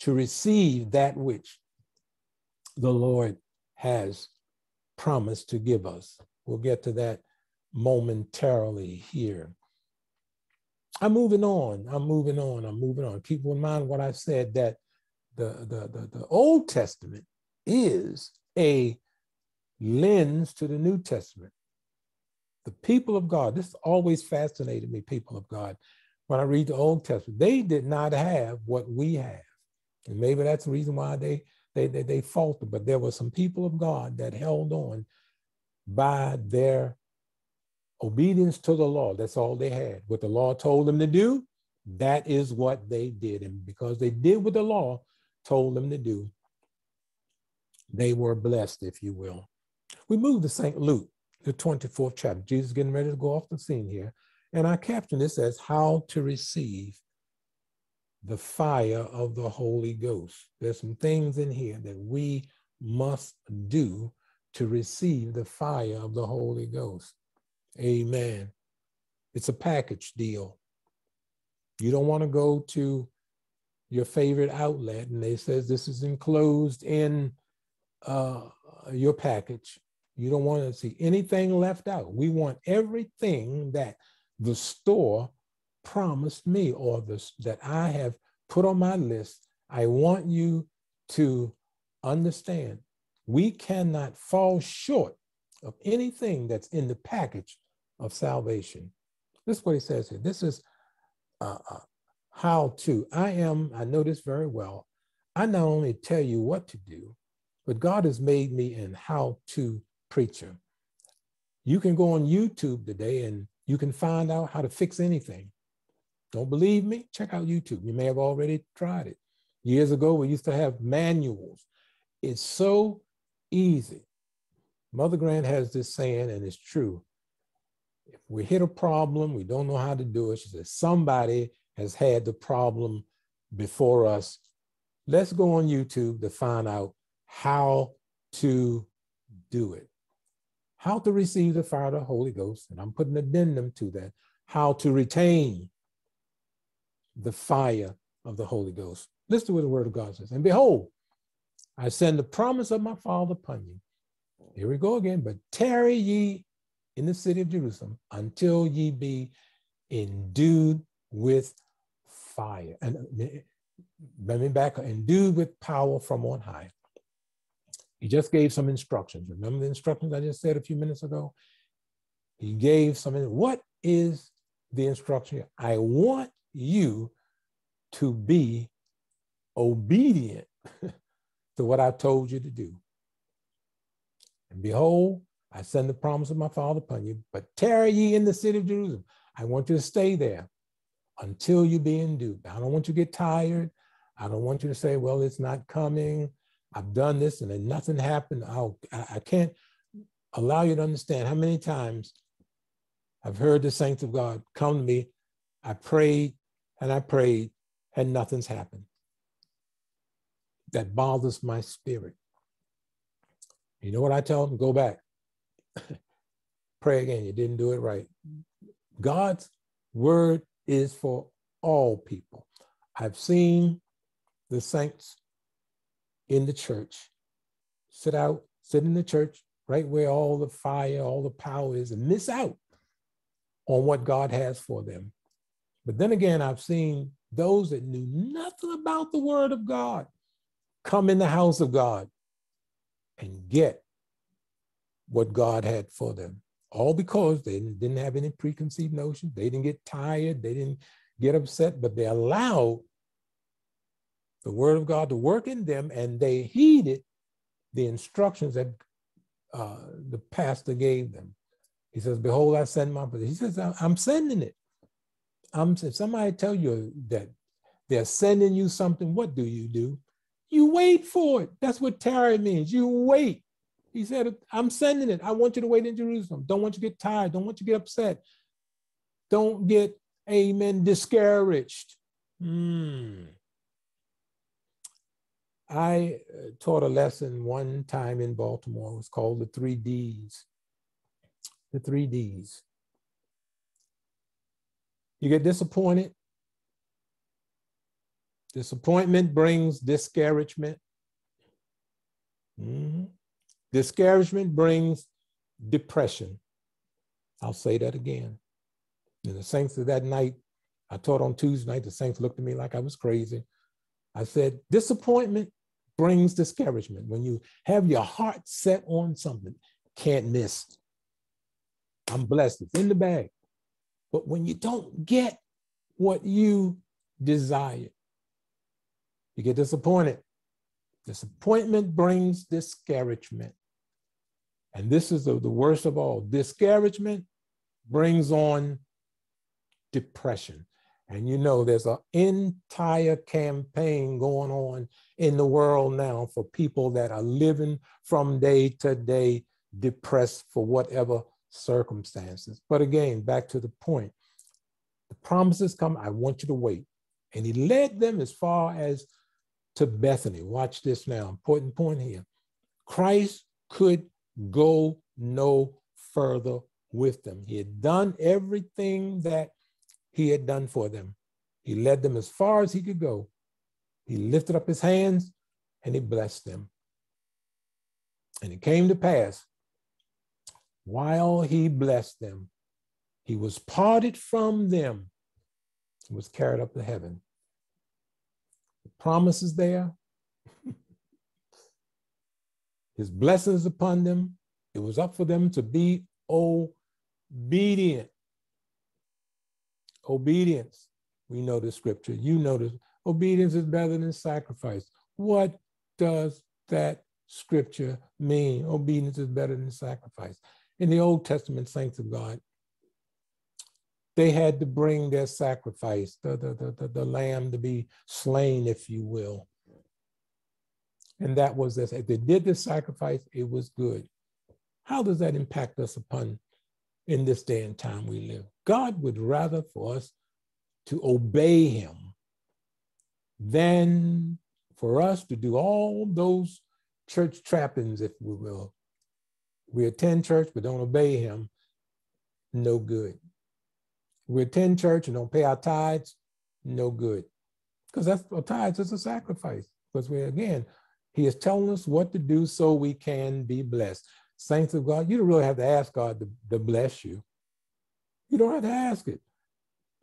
to receive that which the Lord has promised to give us. We'll get to that momentarily here. I'm moving on. I'm moving on. I'm moving on. Keep in mind what I said that the, the, the, the Old Testament is a lens to the New Testament. The people of God, this always fascinated me, people of God, when I read the Old Testament. They did not have what we have. And maybe that's the reason why they they, they, they faltered. But there were some people of God that held on by their obedience to the law. That's all they had. What the law told them to do, that is what they did. And because they did what the law told them to do, they were blessed, if you will. We move to St. Luke, the 24th chapter. Jesus getting ready to go off the scene here. And I caption this as how to receive the fire of the Holy Ghost. There's some things in here that we must do to receive the fire of the Holy Ghost. Amen. It's a package deal. You don't want to go to your favorite outlet and they says this is enclosed in uh, your package. You don't want to see anything left out. We want everything that the store promised me or this that I have put on my list. I want you to understand we cannot fall short of anything that's in the package of salvation. This is what he says here. This is uh, uh, how to. I am, I know this very well. I not only tell you what to do, but God has made me an how to preacher. You can go on YouTube today and you can find out how to fix anything. Don't believe me? Check out YouTube. You may have already tried it. Years ago, we used to have manuals. It's so easy. Mother Grant has this saying, and it's true. If we hit a problem, we don't know how to do it. She says, somebody has had the problem before us. Let's go on YouTube to find out how to do it how to receive the fire of the Holy Ghost, and I'm putting an addendum to that, how to retain the fire of the Holy Ghost. Listen to what the word of God says. And behold, I send the promise of my Father upon you. Here we go again. But tarry ye in the city of Jerusalem until ye be endued with fire. And uh, let me back, endued with power from on high. He just gave some instructions. Remember the instructions I just said a few minutes ago? He gave some. What is the instruction? I want you to be obedient to what I told you to do. And behold, I send the promise of my Father upon you, but tarry ye in the city of Jerusalem. I want you to stay there until you be endued. I don't want you to get tired. I don't want you to say, well, it's not coming. I've done this and then nothing happened. I'll, I can't allow you to understand how many times I've heard the saints of God come to me. I prayed and I prayed and nothing's happened. That bothers my spirit. You know what I tell them? Go back. Pray again. You didn't do it right. God's word is for all people. I've seen the saints in the church, sit out, sit in the church, right where all the fire, all the power is, and miss out on what God has for them. But then again, I've seen those that knew nothing about the word of God come in the house of God and get what God had for them. All because they didn't have any preconceived notions. They didn't get tired. They didn't get upset, but they allowed the word of God to work in them, and they heeded the instructions that uh, the pastor gave them. He says, Behold, I send my. He says, I'm sending it. I'm if somebody tell you that they're sending you something, what do you do? You wait for it. That's what tarry means. You wait. He said, I'm sending it. I want you to wait in Jerusalem. Don't want you to get tired. Don't want you to get upset. Don't get, amen, discouraged. Hmm. I uh, taught a lesson one time in Baltimore. It was called the three D's. The three D's. You get disappointed. Disappointment brings discouragement. Mm-hmm. Discouragement brings depression. I'll say that again. And the saints of that night, I taught on Tuesday night, the saints looked at me like I was crazy. I said, disappointment brings discouragement. When you have your heart set on something, can't miss. I'm blessed, it's in the bag. But when you don't get what you desire, you get disappointed. Disappointment brings discouragement. And this is the, worst of all. Discouragement brings on depression. And you know, there's an entire campaign going on in the world now for people that are living from day to day depressed for whatever circumstances. But again, back to the point the promises come, I want you to wait. And he led them as far as to Bethany. Watch this now, important point here. Christ could go no further with them. He had done everything that he had done for them. He led them as far as he could go. He lifted up his hands and he blessed them. And it came to pass, while he blessed them, he was parted from them and was carried up to heaven. The promise is there. his blessings upon them. It was up for them to be obedient obedience. We know the scripture. You know this. Obedience is better than sacrifice. What does that scripture mean? Obedience is better than sacrifice. In the Old Testament, saints of God, they had to bring their sacrifice, the, the, the, the, lamb to be slain, if you will. And that was this. If they did the sacrifice, it was good. How does that impact us upon in this day and time we live? God would rather for us to obey him than for us to do all those church trappings, if we will. We attend church but don't obey him, no good. We attend church and don't pay our tithes, no good. Because that's a tithes is a sacrifice. Because we again, he is telling us what to do so we can be blessed. Saints of God, you don't really have to ask God to, to bless you. You don't have to ask it.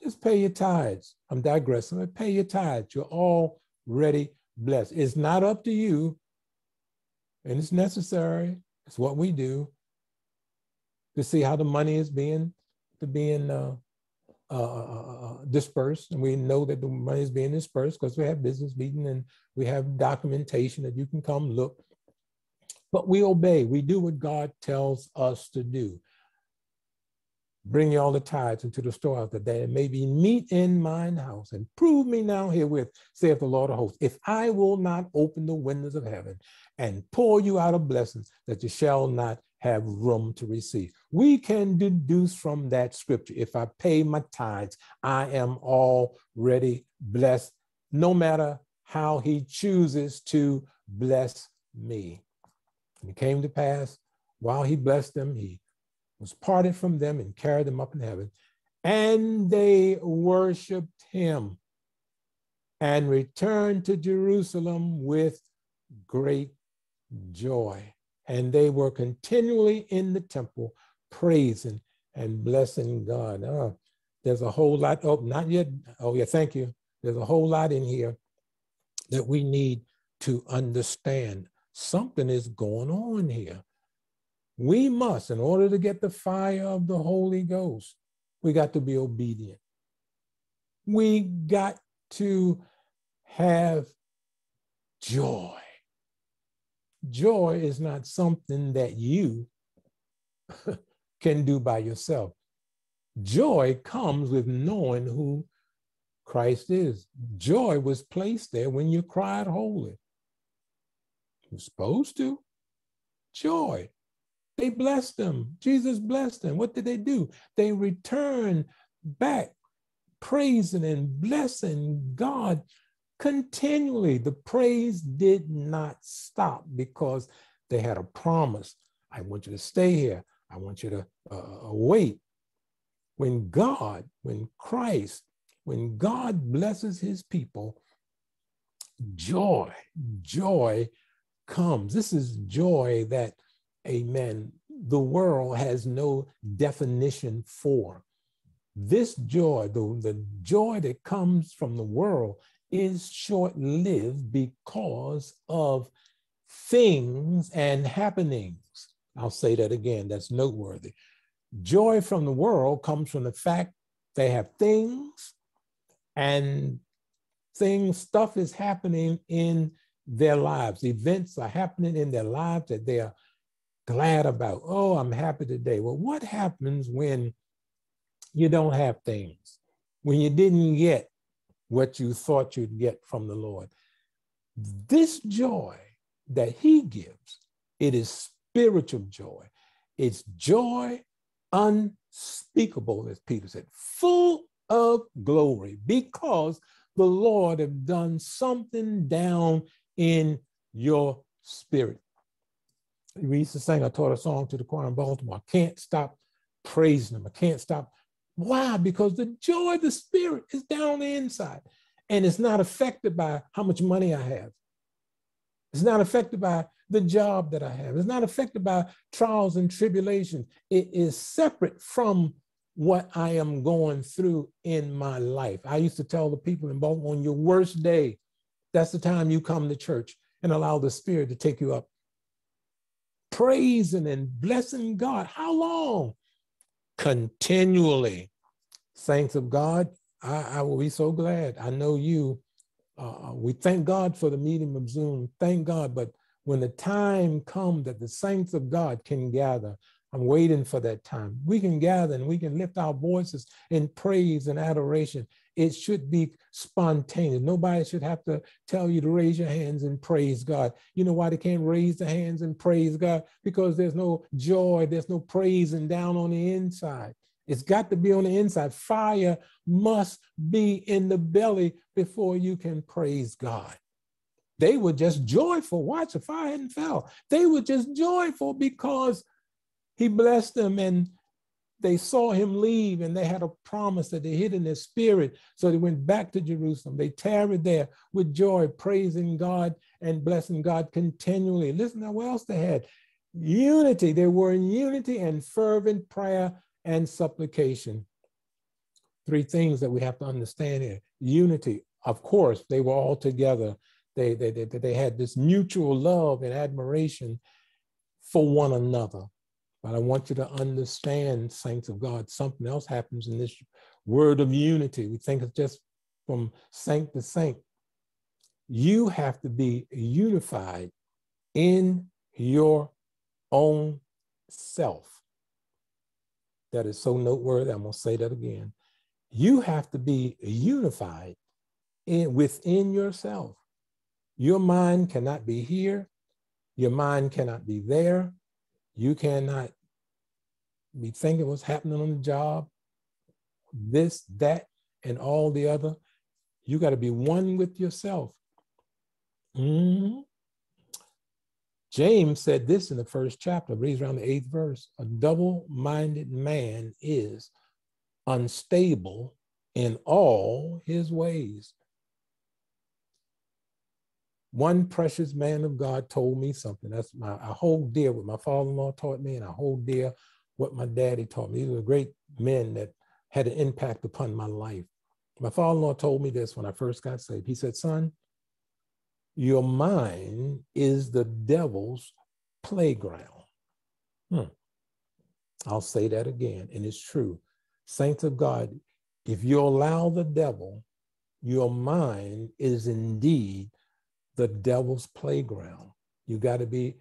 Just pay your tithes. I'm digressing, but pay your tithes. You're already blessed. It's not up to you, and it's necessary. It's what we do to see how the money is being to being uh uh, uh, uh, uh, dispersed, and we know that the money is being dispersed because we have business meeting and we have documentation that you can come look. But we obey. We do what God tells us to do. Bring ye all the tithes into the storehouse, that there may be meat in mine house, and prove me now herewith, saith the Lord of hosts, if I will not open the windows of heaven and pour you out a blessing that you shall not have room to receive. We can deduce from that scripture if I pay my tithes, I am already blessed, no matter how he chooses to bless me. And it came to pass while he blessed them, he was parted from them and carried them up in heaven. And they worshiped him and returned to Jerusalem with great joy. And they were continually in the temple praising and blessing God. Oh, there's a whole lot. Oh, not yet. Oh, yeah, thank you. There's a whole lot in here that we need to understand. Something is going on here. We must, in order to get the fire of the Holy Ghost, we got to be obedient. We got to have joy. joy is not something that you can do by yourself. Joy comes with knowing who Christ is. Joy was placed there when you cried holy. You're supposed to. Joy. They blessed them. Jesus blessed them. What did they do? They returned back, praising and blessing God continually. The praise did not stop because they had a promise. I want you to stay here. I want you to uh, uh wait. When God, when Christ, when God blesses his people, joy, joy comes. This is joy that, amen, the world has no definition for. This joy, the, the joy that comes from the world, is short lived because of things and happenings. I'll say that again, that's noteworthy. Joy from the world comes from the fact they have things and things, stuff is happening in their lives. Events are happening in their lives that they are glad about. Oh, I'm happy today. Well, what happens when you don't have things? When you didn't get what you thought you'd get from the Lord? This joy that He gives, it is spiritual joy. It's joy unspeakable, as Peter said, full of glory because the Lord have done something down in your spirit. We used to sing, I taught a song to the choir in Baltimore. I can't stop praising him. I can't stop. Why? Because the joy of the spirit is down the inside and it's not affected by how much money I have. It's not affected by the job that I have. It's not affected by trials and tribulations. It is separate from what I am going through in my life. I used to tell the people in Baltimore, on your worst day, that's the time you come to church and allow the Spirit to take you up. Praising and blessing God. How long? Continually. Saints of God, I, I will be so glad. I know you. Uh, we thank God for the medium of Zoom. Thank God. But when the time comes that the saints of God can gather, I'm waiting for that time. We can gather and we can lift our voices in praise and adoration. It should be spontaneous. Nobody should have to tell you to raise your hands and praise God. You know why they can't raise their hands and praise God? Because there's no joy, there's no praising down on the inside. It's got to be on the inside. Fire must be in the belly before you can praise God. They were just joyful. Watch the fire hadn't fell. They were just joyful because he blessed them and they saw him leave and they had a promise that they hid in their spirit. So they went back to Jerusalem. They tarried there with joy, praising God and blessing God continually. Listen to what else they had unity. They were in unity and fervent prayer and supplication. Three things that we have to understand here unity. Of course, they were all together. They, they, they, they had this mutual love and admiration for one another. But I want you to understand, saints of God, something else happens in this word of unity. We think it's just from saint to saint. You have to be unified in your own self. That is so noteworthy. I'm going to say that again. You have to be unified in, within yourself. Your mind cannot be here. Your mind cannot be there. You cannot be thinking what's happening on the job, this, that, and all the other. You got to be one with yourself. Mm-hmm. James said this in the first chapter, reads around the eighth verse. A double minded man is unstable in all his ways. One precious man of God told me something. That's my I hold dear what my father-in-law taught me, and I hold dear what my daddy taught me. These were great men that had an impact upon my life. My father-in-law told me this when I first got saved. He said, son, your mind is the devil's playground. Hmm. I'll say that again, and it's true. Saints of God, if you allow the devil, your mind is indeed the devil's playground. You got to be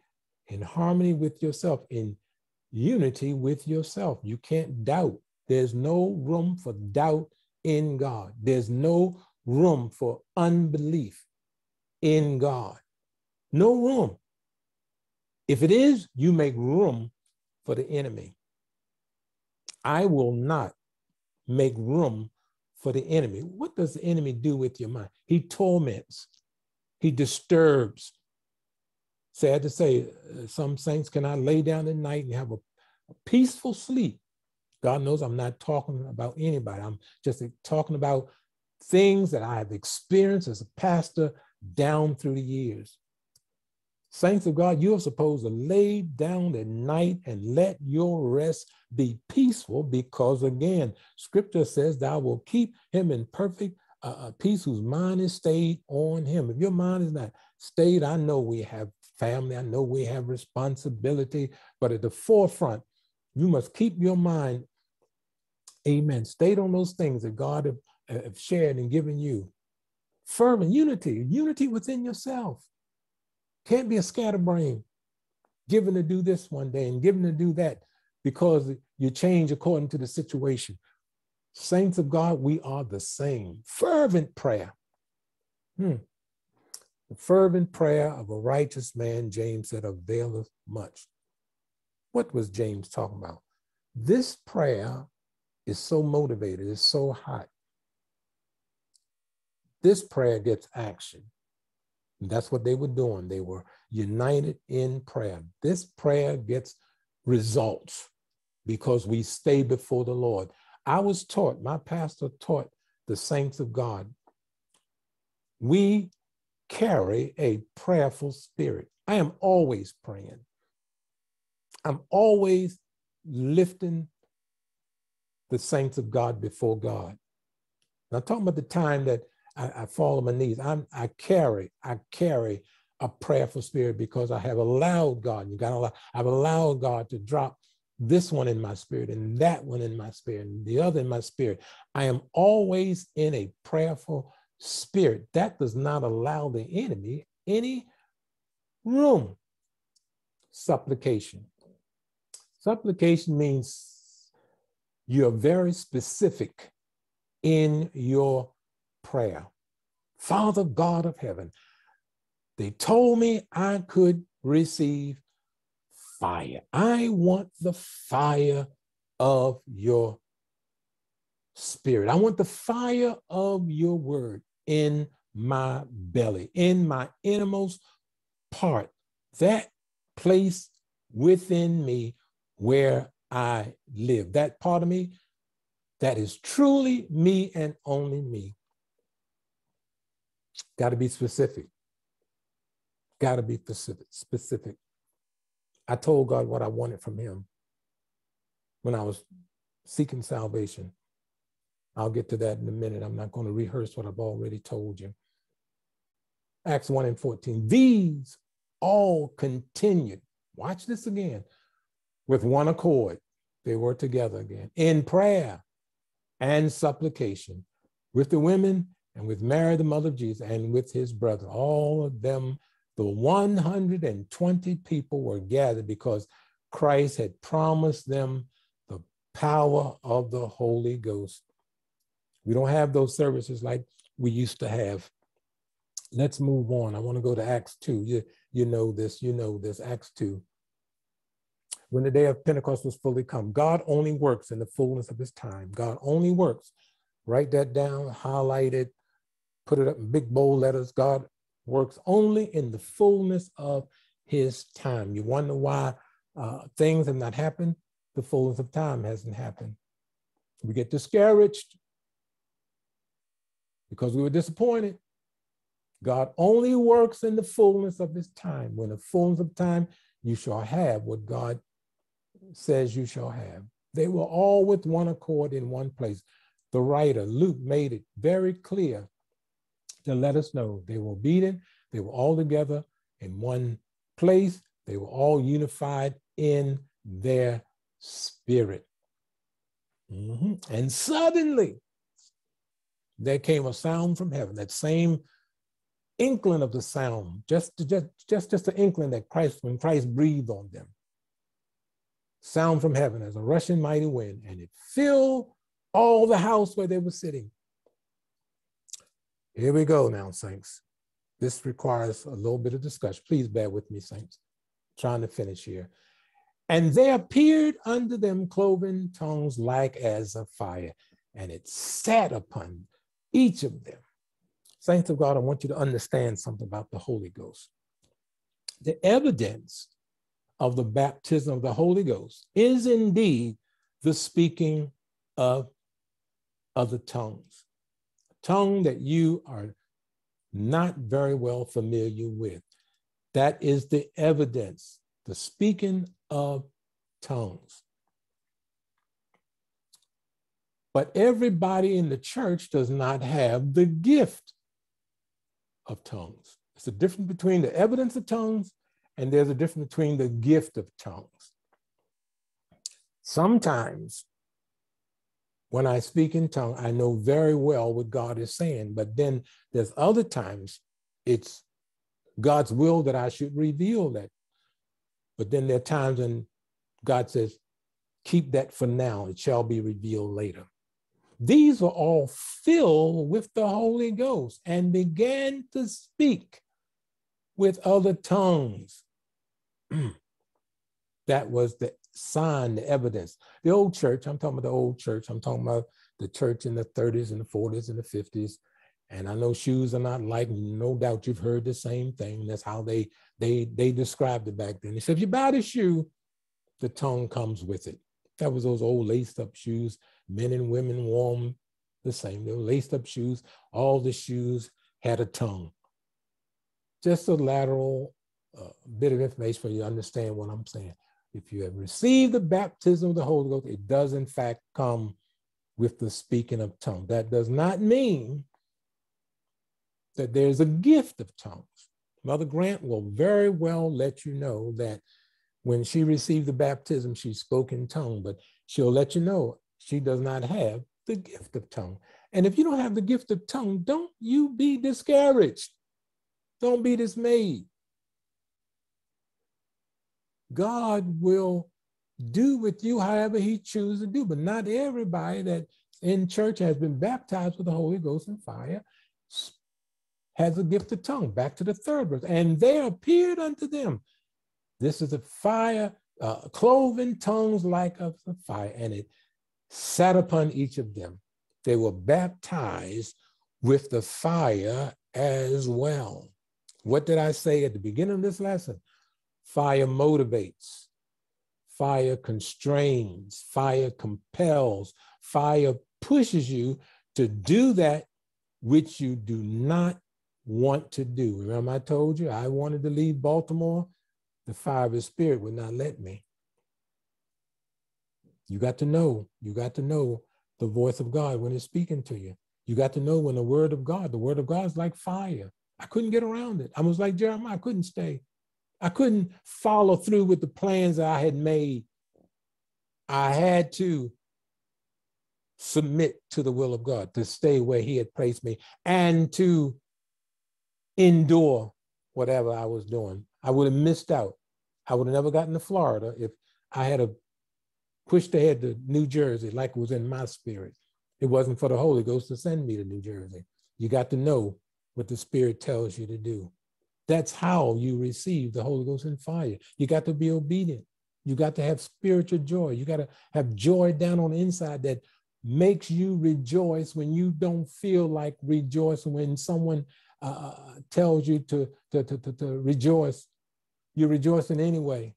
in harmony with yourself, in unity with yourself. You can't doubt. There's no room for doubt in God. There's no room for unbelief in God. No room. If it is, you make room for the enemy. I will not make room for the enemy. What does the enemy do with your mind? He torments, he disturbs. Sad to say, some saints cannot lay down at night and have a, a peaceful sleep. God knows I'm not talking about anybody. I'm just talking about things that I have experienced as a pastor down through the years. Saints of God, you are supposed to lay down at night and let your rest be peaceful because, again, scripture says, Thou will keep him in perfect uh, uh, peace whose mind is stayed on him. If your mind is not stayed, I know we have family, I know we have responsibility, but at the forefront, you must keep your mind, amen, stayed on those things that God have, have shared and given you. Fervent unity, unity within yourself can't be a scatterbrain, given to do this one day and given to do that because you change according to the situation. Saints of God, we are the same. Fervent prayer. Hmm. The fervent prayer of a righteous man, James said, availeth much. What was James talking about? This prayer is so motivated, it's so hot. This prayer gets action. And that's what they were doing. They were united in prayer. This prayer gets results because we stay before the Lord. I was taught, my pastor taught the saints of God, we carry a prayerful spirit. I am always praying. I'm always lifting the saints of God before God. Now, talking about the time that I, I fall on my knees. I'm, I carry, I carry a prayerful spirit because I have allowed God, you gotta allow, I've allowed God to drop this one in my spirit and that one in my spirit and the other in my spirit. I am always in a prayerful spirit. That does not allow the enemy any room. Supplication. Supplication means you're very specific in your prayer. Father God of heaven, they told me I could receive fire. I want the fire of your spirit. I want the fire of your word in my belly, in my innermost part, that place within me where I live, that part of me that is truly me and only me. Got to be specific. Got to be specific. Specific. I told God what I wanted from Him when I was seeking salvation. I'll get to that in a minute. I'm not going to rehearse what I've already told you. Acts 1 and 14. These all continued. Watch this again. With one accord, they were together again in prayer and supplication with the women and with Mary, the mother of Jesus, and with his brother. All of them, the 120 people were gathered because Christ had promised them the power of the Holy Ghost. We don't have those services like we used to have. Let's move on. I want to go to Acts 2. You, you know this, you know this, Acts 2. When the day of Pentecost was fully come, God only works in the fullness of his time. God only works. Write that down, highlight it, put it up in big bold letters. God works only in the fullness of his time. You wonder why uh, things have not happened? The fullness of time hasn't happened. We get discouraged because we were disappointed. God only works in the fullness of his time. When the fullness of time, you shall have what God says you shall have. They were all with one accord in one place. The writer, Luke, made it very clear to let us know they were obedient, they were all together in one place, they were all unified in their spirit. Mm-hmm. And suddenly there came a sound from heaven, that same inkling of the sound, just, just, just, just the inkling that Christ, when Christ breathed on them, sound from heaven as a rushing mighty wind, and it filled all the house where they were sitting. Here we go now, saints. This requires a little bit of discussion. Please bear with me, saints. I'm trying to finish here. And there appeared unto them cloven tongues like as of fire, and it sat upon each of them. Saints of God, I want you to understand something about the Holy Ghost. The evidence of the baptism of the Holy Ghost is indeed the speaking of other tongues, tongue that you are not very well familiar with. That is the evidence, the speaking of tongues. But everybody in the church does not have the gift of tongues. It's a difference between the evidence of tongues and there's a difference between the gift of tongues. Sometimes when I speak in tongue, I know very well what God is saying, but then there's other times it's God's will that I should reveal that. But then there are times when God says, keep that for now, it shall be revealed later. These were all filled with the Holy Ghost and began to speak with other tongues. that was the sign, the evidence. The old church, I'm talking about the old church, I'm talking about the church in the 30s and the 40s and the 50s. And I know shoes are not like, no doubt you've heard the same thing. That's how they they they described it back then. They said if you buy the shoe, the tongue comes with it. That was those old laced up shoes. Men and women wore them the same. They were laced up shoes. All the shoes had a tongue. Just a lateral uh, bit of information for you to understand what I'm saying. If you have received the baptism of the Holy Ghost, it does in fact come with the speaking of tongues. That does not mean that there's a gift of tongues. Mother Grant will very well let you know that when she received the baptism, she spoke in tongue, but she'll let you know she does not have the gift of tongue. And if you don't have the gift of tongue, don't you be discouraged. Don't be dismayed. God will do with you however he chooses to do. But not everybody that in church has been baptized with the Holy Ghost and fire has a gift of tongue. Back to the third verse. And there appeared unto them. This is a fire, uh, cloven tongues like of the fire, and it sat upon each of them. They were baptized with the fire as well. What did I say at the beginning of this lesson? Fire motivates, fire constrains, fire compels, fire pushes you to do that which you do not want to do. Remember, I told you I wanted to leave Baltimore? The fire of the Spirit would not let me. You got to know, you got to know the voice of God when it's speaking to you. You got to know when the word of God, the word of God is like fire. I couldn't get around it. I was like Jeremiah, I couldn't stay. I couldn't follow through with the plans I had made. I had to submit to the will of God, to stay where He had placed me, and to endure whatever I was doing. I would have missed out. I would have never gotten to Florida if I had a pushed ahead to New Jersey like it was in my spirit. It wasn't for the Holy Ghost to send me to New Jersey. You got to know what the Spirit tells you to do. That's how you receive the Holy Ghost and fire. You got to be obedient. You got to have spiritual joy. You got to have joy down on the inside that makes you rejoice when you don't feel like rejoicing. When someone uh, uh tells you to, to, to, to, to rejoice, you're rejoicing anyway.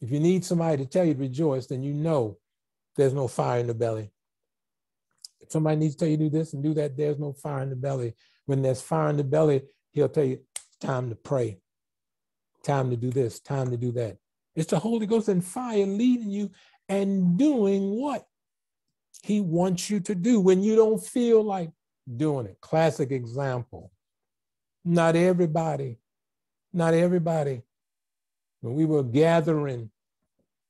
If you need somebody to tell you to rejoice, then you know there's no fire in the belly. If somebody needs to tell you to do this and do that, there's no fire in the belly. When there's fire in the belly, he'll tell you, time to pray, time to do this, time to do that. It's the Holy Ghost and fire leading you and doing what He wants you to do when you don't feel like doing it. Classic example. Not everybody, not everybody. When we were gathering,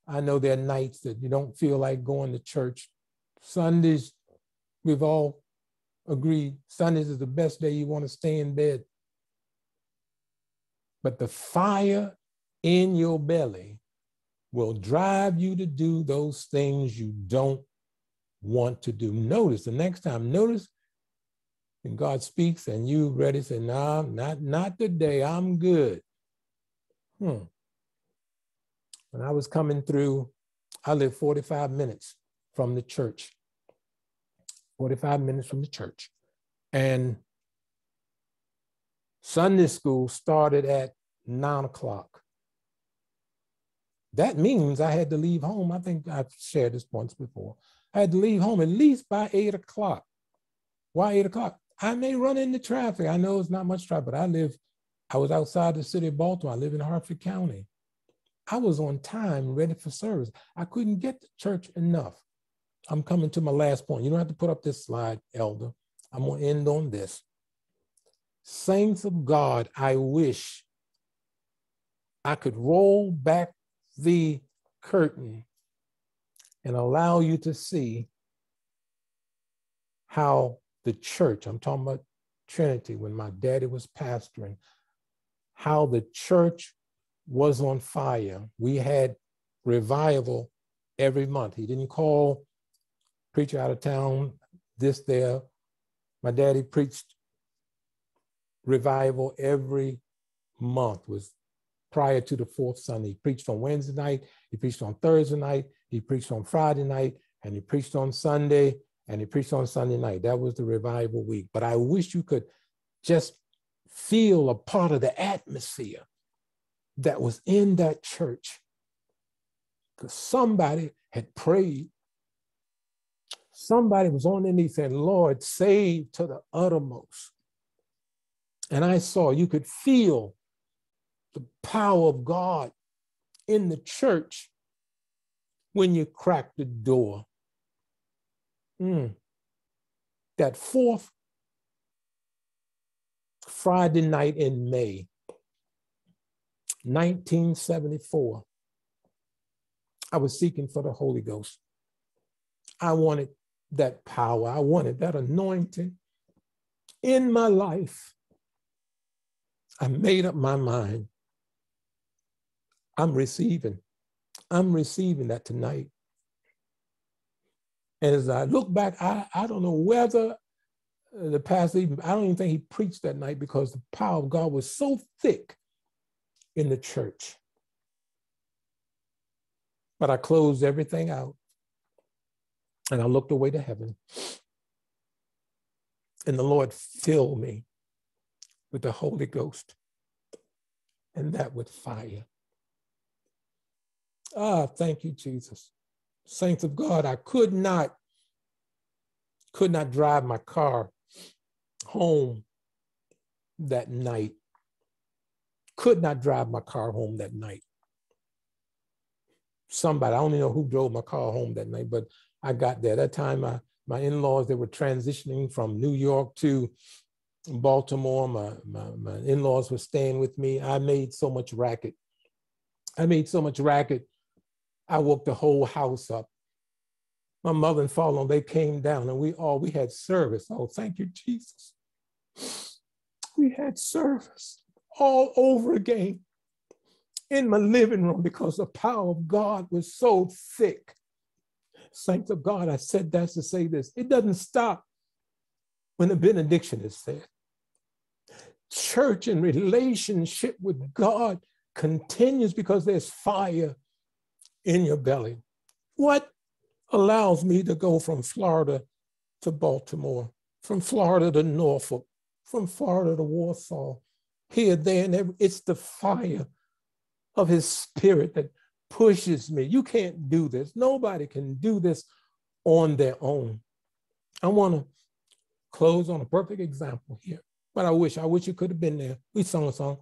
I know there are nights that you don't feel like going to church. Sundays, we've all agreed Sundays is the best day you want to stay in bed But the fire in your belly will drive you to do those things you don't want to do. Notice the next time, notice when God speaks and you ready to say, no, nah, not, not today, I'm good. Hmm. When I was coming through, I lived 45 minutes from the church. 45 minutes from the church. And Sunday school started at nine o'clock. That means I had to leave home. I think I've shared this once before. I had to leave home at least by eight o'clock. Why eight o'clock? I may run into traffic. I know it's not much traffic, but I live, I was outside the city of Baltimore. I live in Harford County. I was on time, ready for service. I couldn't get to church enough. I'm coming to my last point. You don't have to put up this slide, Elder. I'm going to end on this. Saints of God, I wish I could roll back the curtain and allow you to see how the church, I'm talking about Trinity, when my daddy was pastoring, how the church was on fire. We had revival every month. He didn't call preacher out of town, this, there. My daddy preached revival every month was prior to the fourth Sunday. He preached on Wednesday night, he preached on Thursday night, he preached on Friday night, and he preached on Sunday, and he preached on Sunday night. That was the revival week. But I wish you could just feel a part of the atmosphere that was in that church. Because somebody had prayed. Somebody was on their knees saying, Lord, save to the uttermost. And I saw, you could feel the power of God in the church when you crack the door. Mm. That fourth Friday night in May, 1974, I was seeking for the Holy Ghost. I wanted that power, I wanted that anointing in my life. I made up my mind. I'm receiving. I'm receiving that tonight. And as I look back, I, I don't know whether the pastor even, I don't even think he preached that night because the power of God was so thick in the church. But I closed everything out and I looked away to heaven. And the Lord filled me with the Holy Ghost and that with fire. Ah, thank you, Jesus. Saints of God, I could not, could not drive my car home that night could not drive my car home that night. Somebody, I don't know who drove my car home that night, but I got there. That time, my, my in-laws, they were transitioning from New York to Baltimore. My, my, my in-laws were staying with me. I made so much racket. I made so much racket. I woke the whole house up. My mother and father, they came down and we all, we had service. Oh, thank you, Jesus. We had service all over again in my living room because the power of God was so thick. Saints of God, I said that to say this. It doesn't stop when the benediction is said. Church and relationship with God continues because there's fire in your belly. What allows me to go from Florida to Baltimore, from Florida to Norfolk, from Florida to Warsaw, here, there, and every, it's the fire of his spirit that pushes me. You can't do this. Nobody can do this on their own. I want to close on a perfect example here, but I wish, I wish you could have been there. We sung a song.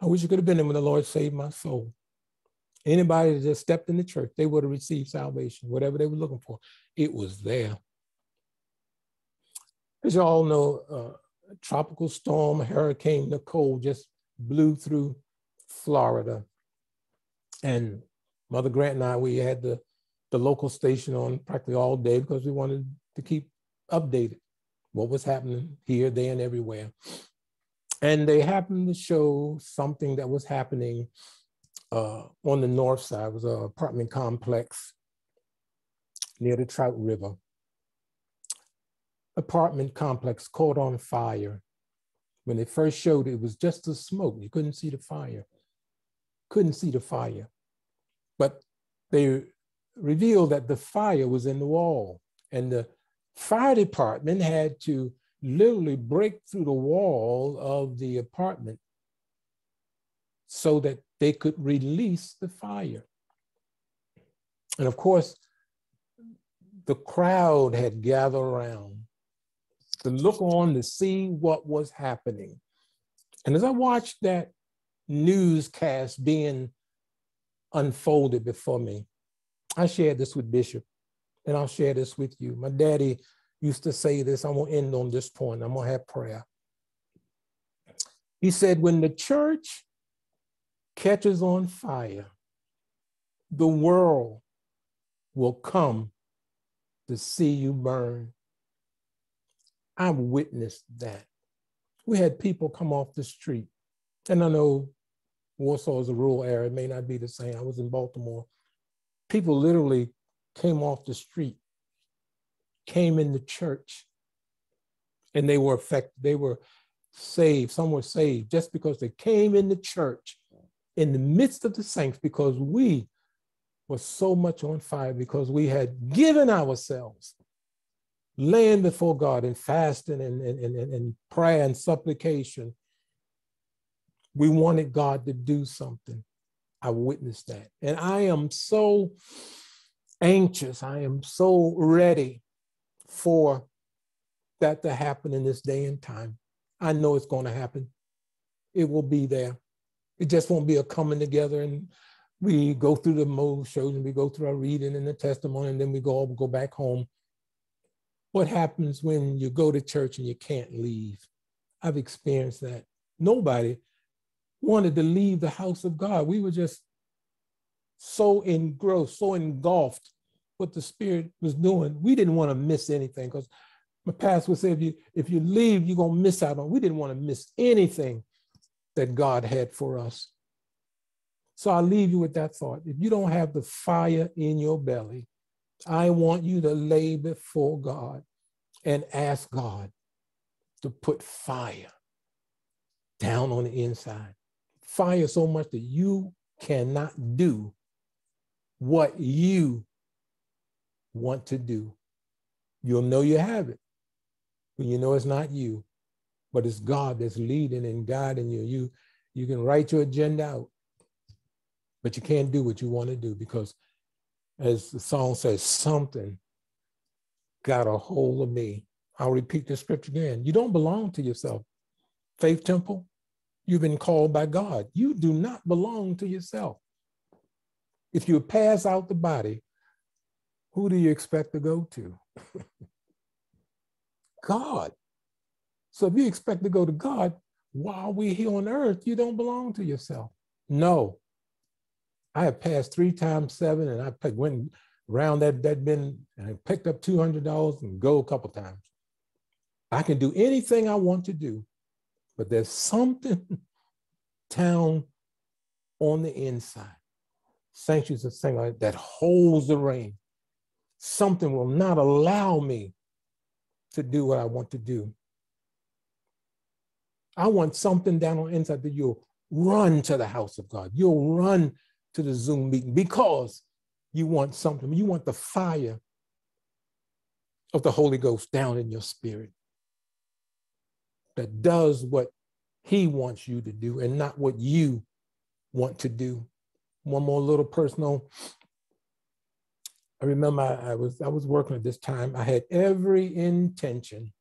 I wish you could have been there when the Lord saved my soul. Anybody that just stepped in the church, they would have received salvation, whatever they were looking for. It was there. As you all know, uh, tropical storm, Hurricane Nicole just blew through Florida. And Mother Grant and I, we had the, the local station on practically all day because we wanted to keep updated what was happening here, there, and everywhere. And they happened to show something that was happening uh, on the north side. Was an apartment complex near the Trout River. Apartment complex caught on fire. When they first showed it, it was just the smoke. You couldn't see the fire. Couldn't see the fire. But they revealed that the fire was in the wall. And the fire department had to literally break through the wall of the apartment so that they could release the fire. And of course, the crowd had gathered around to look on to see what was happening. And as I watched that newscast being unfolded before me, I shared this with Bishop, and I'll share this with you. My daddy used to say this. I'm going to end on this point. I'm going to have prayer. He said, When the church catches on fire, the world will come to see you burn. I've witnessed that. We had people come off the street, and I know Warsaw is a rural area, it may not be the same. I was in Baltimore. People literally came off the street came in the church and they were affected, they were saved, some were saved just because they came in the church in the midst of the saints because we were so much on fire because we had given ourselves laying before God and fasting and, and, and, and prayer and supplication. We wanted God to do something. I witnessed that. And I am so anxious. I am so ready for that to happen in this day and time. I know it's going to happen. It will be there. It just won't be a coming together and we go through the mode shows and we go through our reading and the testimony and then we go go back home. What happens when you go to church and you can't leave? I've experienced that. Nobody wanted to leave the house of God. We were just so engrossed, so engulfed what the Spirit was doing, we didn't want to miss anything because my pastor would say, if you if you leave, you're gonna miss out on. We didn't want to miss anything that God had for us. So I'll leave you with that thought. If you don't have the fire in your belly, I want you to lay before God and ask God to put fire down on the inside. Fire so much that you cannot do what you want to do. You'll know you have it when you know it's not you, but it's God that's leading and guiding you. You, you can write your agenda out, but you can't do what you want to do because, as the song says, something got a hold of me. I'll repeat the scripture again. You don't belong to yourself. Faith Temple, you've been called by God. You do not belong to yourself. If you pass out the body, who do you expect to go to? God. So if you expect to go to God while we're here on earth, you don't belong to yourself. No. I have passed three times seven and I went around that, that bin and I picked up $200 and go a couple times. I can do anything I want to do, but there's something down on the inside. Sanctuaries thing like that holds the rain something will not allow me to do what I want to do. I want something down on inside that you'll run to the house of God. You'll run to the Zoom meeting because you want something. You want the fire of the Holy Ghost down in your spirit that does what he wants you to do and not what you want to do. One more little personal I remember I, I, was I was working at this time. I had every intention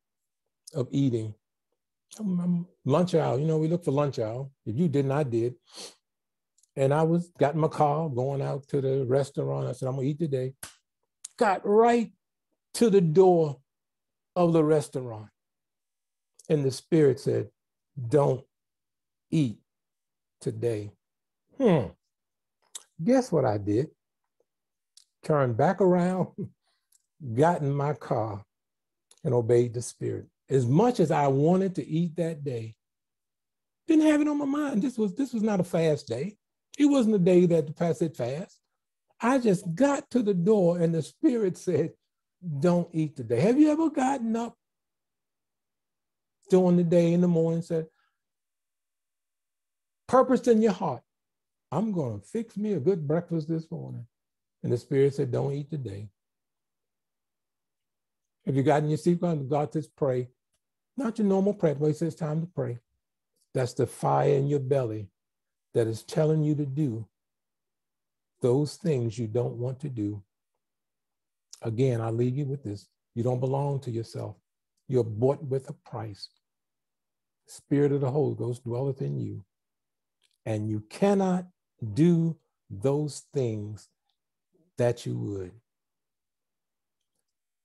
of eating lunch hour. You know, we look for lunch hour. If you didn't, I did. And I was got my car going out to the restaurant. I said, I'm gonna eat today. Got right to the door of the restaurant. And the spirit said, Don't eat today. Hmm. Guess what I did? turned back around, got in my car, and obeyed the Spirit. As much as I wanted to eat that day, Didn't have it on my mind. This was this was not a fast day. It wasn't a day that the pastor fast. I just got to the door and the spirit said, Don't eat today. Have you ever gotten up during the day in the morning said, Purpose in your heart, I'm going to fix me a good breakfast this morning. And the spirit said, Don't eat today. Have you gotten your seat? God says, Pray. Not your normal prayer, but He says, Time to pray. That's the fire in your belly that is telling you to do those things you don't want to do. Again, I leave you with this. You don't belong to yourself. You're bought with a price. Spirit of the Holy Ghost dwelleth in you. And you cannot do those things that you would.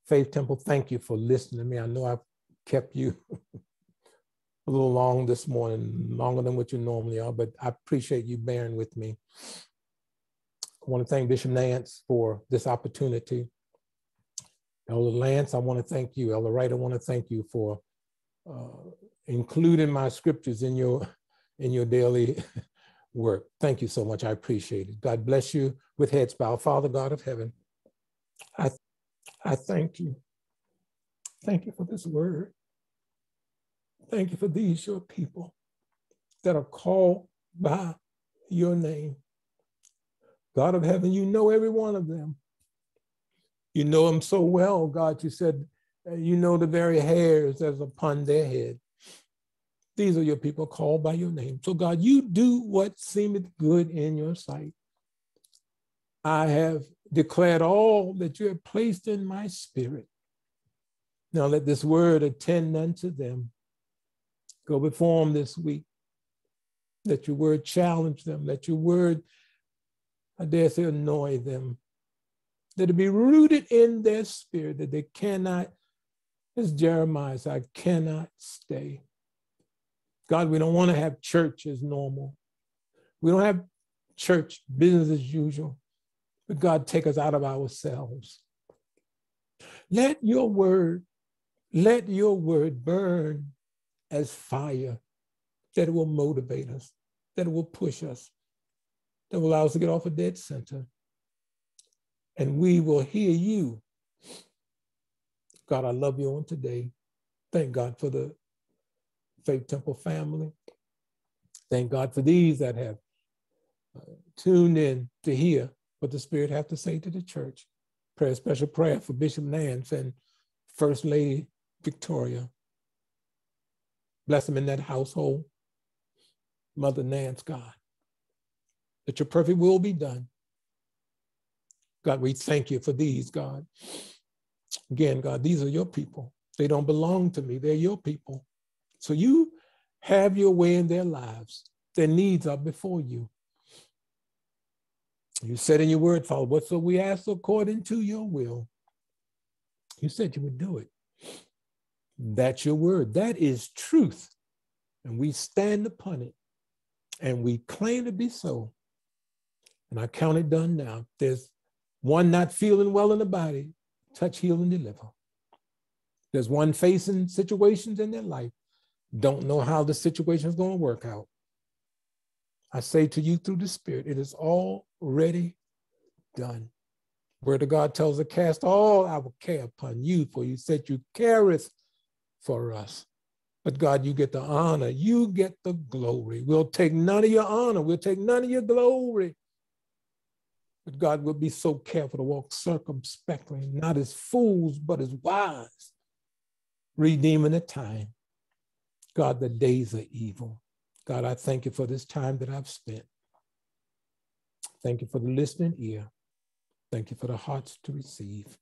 Faith Temple, thank you for listening to me. I know I've kept you a little long this morning, longer than what you normally are, but I appreciate you bearing with me. I want to thank Bishop Nance for this opportunity. Elder Lance, I want to thank you. Elder Wright, I want to thank you for uh, including my scriptures in your in your daily work. Thank you so much. I appreciate it. God bless you with heads bowed. Father God of heaven, I, I thank you. Thank you for this word. Thank you for these, your people that are called by your name. God of heaven, you know every one of them. You know them so well, God. You said uh, you know the very hairs that's upon their head. These are your people called by your name. So, God, you do what seemeth good in your sight. I have declared all that you have placed in my spirit. Now let this word attend unto them. Go before them this week. Let your word challenge them. Let your word I dare say, annoy them. That it be rooted in their spirit that they cannot, as Jeremiah said, I cannot stay. God, we don't want to have church as normal. We don't have church business as usual. But God, take us out of ourselves. Let your word, let your word burn as fire, that will motivate us, that will push us, that will allow us to get off a dead center. And we will hear you. God, I love you on today. Thank God for the Faith Temple family. Thank God for these that have uh, tuned in to hear what the Spirit have to say to the church. Pray a special prayer for Bishop Nance and First Lady Victoria. Bless them in that household. Mother Nance, God that your perfect will be done. God, we thank you for these, God. Again, God, these are your people. They don't belong to me, they're your people. So you have your way in their lives. Their needs are before you. You said in your word, Father, whatso we ask according to your will, you said you would do it. That's your word. That is truth. And we stand upon it and we claim to be so and I count it done now. There's one not feeling well in the body, touch, heal, and deliver. There's one facing situations in their life, don't know how the situation is going to work out. I say to you through the Spirit, it is already done. Word of God tells us, cast all our care upon you, for you said you careth for us. But God, you get the honor, you get the glory. We'll take none of your honor, we'll take none of your glory. But God will be so careful to walk circumspectly, not as fools, but as wise, redeeming the time. God, the days are evil. God, I thank you for this time that I've spent. Thank you for the listening ear. Thank you for the hearts to receive.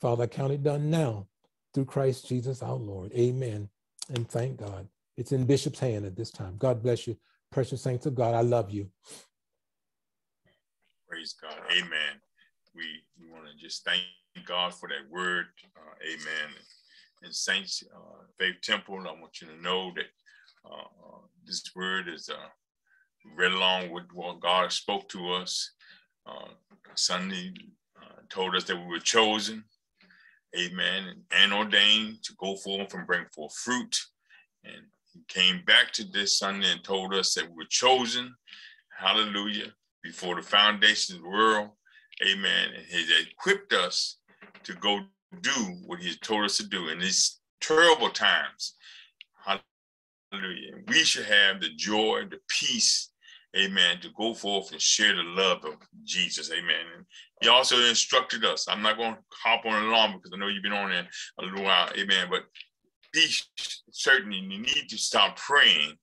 Father, I count it done now through Christ Jesus our Lord. Amen. And thank God. It's in Bishop's hand at this time. God bless you. Precious saints of God, I love you. Praise God. Amen. We, we want to just thank God for that word. Uh, amen. And Saints, uh, Faith Temple, I want you to know that uh, uh this word is uh, read along with what God spoke to us. Uh, Sunday told us that we were chosen, amen, and ordained to go forth and bring forth fruit. And He came back to this Sunday and told us that we were chosen, hallelujah, before the foundation of the world. Amen. And he equipped us to go do what he has told us to do in these terrible times. Hallelujah. We should have the joy, the peace, amen, to go forth and share the love of Jesus. Amen. And he also instructed us. I'm not going to hop on it long because I know you've been on there a little while. Amen. But be certain you need to stop praying.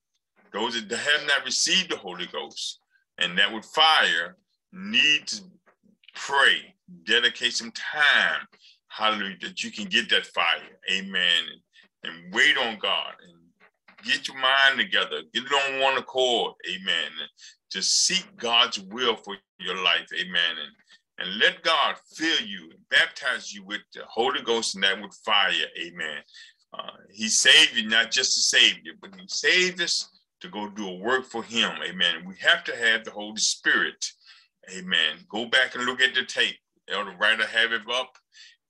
Those that have not received the Holy Ghost and that with fire need to pray, dedicate some time, hallelujah, that you can get that fire. Amen. And, wait on God and get your mind together, get it on one accord. Amen. And seek God's will for your life. Amen. And and let God fill you and baptize you with the Holy Ghost and that with fire. Amen. Uh, he saved you not just to save you, but he saved us to go do a work for him. Amen. We have to have the Holy Spirit. Amen. Go back and look at the tape. Elder Writer have it up.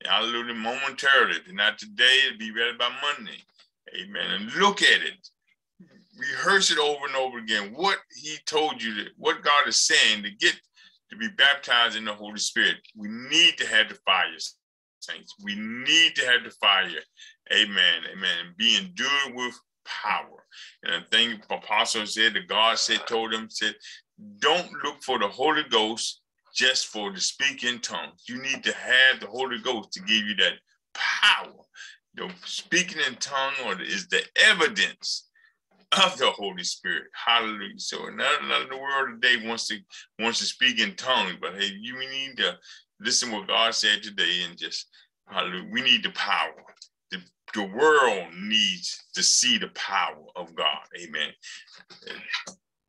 Hallelujah. Momentarily. If not today, it'll be ready by Monday. Amen. And look at it. Rehearse it over and over again. What he told you, that, what God is saying to get to be baptized in the Holy Spirit. We need to have the fire, saints. We need to have the fire. Amen. Amen. And be endured with power. And I think Apostle said, the God said, told him, said, don't look for the Holy Ghost just for the speak in tongues. You need to have the Holy Ghost to give you that power. The speaking in tongue or is the evidence of the Holy Spirit. Hallelujah. So none, none of the world today wants to wants to speak in tongues, but hey, you need to listen what God said today and just hallelujah. We need the power. The, the world needs to see the power of God. Amen. And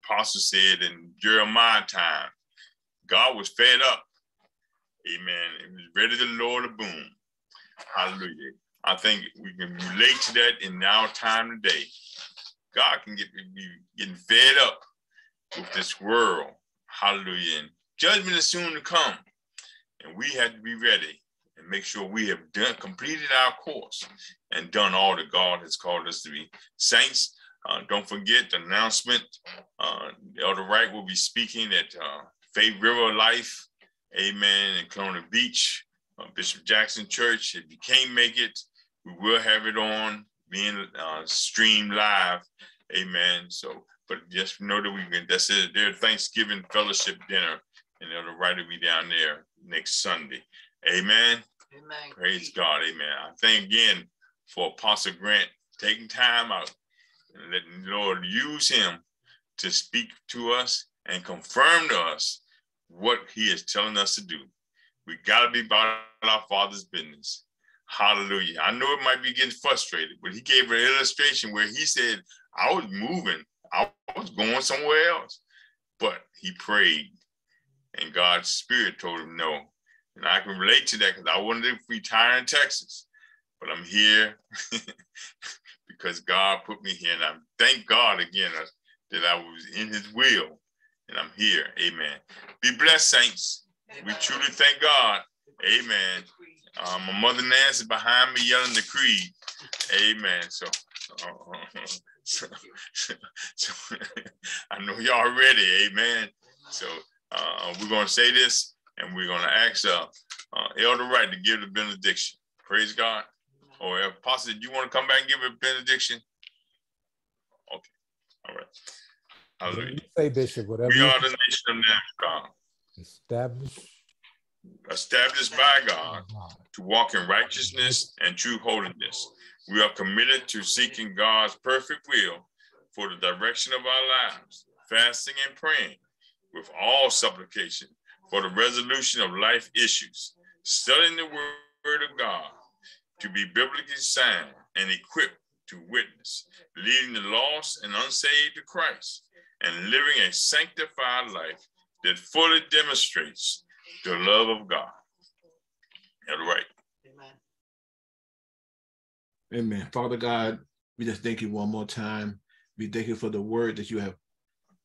Apostle said in Jeremiah time, God was fed up. Amen. He was ready to lower the boom. Hallelujah. I think we can relate to that in our time today. God can get be getting fed up with this world. Hallelujah. And judgment is soon to come. And we have to be ready and make sure we have done completed our course and done all that God has called us to be. Saints, uh, don't forget the announcement. Uh, Elder Wright will be speaking at uh, Faith River Life, Amen, in Kelowna Beach, uh, Bishop Jackson Church. If you can't make it, we will have it on being uh, streamed live. Amen. So, but just know that we can, that's it. Their Thanksgiving fellowship dinner, and it'll right to be down there next Sunday. Amen. Amen. Praise God. Amen. I thank again for Apostle Grant taking time out and letting the Lord use him to speak to us and confirm to us what he is telling us to do. We got to be about our Father's business. Hallelujah. I know it might be getting frustrated, but he gave an illustration where he said, I was moving, I was going somewhere else. But he prayed, and God's spirit told him no. And I can relate to that because I wanted to retire in Texas, but I'm here because God put me here. And I thank God again uh, that I was in his will and I'm here. Amen. Be blessed, saints. We truly thank God. Amen. Um, my mother Nancy behind me yelling the creed. Amen. So, uh, so, so I know y'all ready. Amen. So uh, we're going to say this and we're going to ask uh, uh, Elder Wright to give the benediction. Praise God. Or if Apostle, do you want to come back and give a benediction? Okay. All right. Hallelujah. Say, Bishop, whatever. We are the nation of God. Established established by God to walk in righteousness and true holiness. We are committed to seeking God's perfect will for the direction of our lives, fasting and praying with all supplication for the resolution of life issues, studying the word of God to be biblically sound and equipped to witness, leading the lost and unsaved to Christ, and living a sanctified life that fully demonstrates the love of God. That's right. Amen. Amen. Father God, we just thank you one more time. We thank you for the word that you have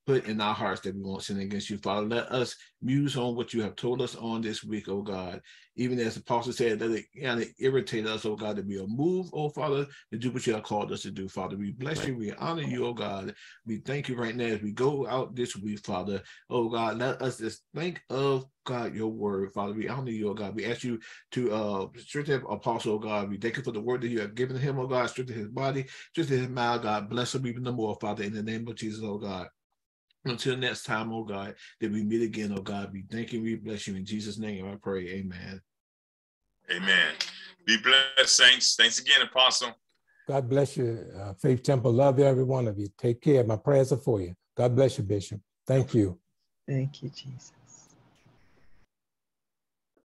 put in our hearts that we won't sin against you, Father. Let us muse on what you have told us on this week, oh God. Even as the apostle said, let it kind of irritate us, oh God, to be a move, oh Father, to do what you have called us to do, Father. We bless you, we honor you, oh God. We thank you right now as we go out this week, Father. Oh God, let us just think of God, your word, Father. We honor you, oh God. We ask you to uh strengthen Apostle, oh God. We thank you for the word that you have given him, oh God. Strengthen his body, strengthen his mind, God. Bless him even the more, Father, in the name of Jesus, oh God. Until next time, oh God, that we meet again, oh God, we thank you, we bless you in Jesus' name. I pray, Amen. Amen. Be blessed, saints. Thanks again, Apostle. God bless you, uh, Faith Temple. Love every one of you. Take care. My prayers are for you. God bless you, Bishop. Thank you. Thank you, Jesus.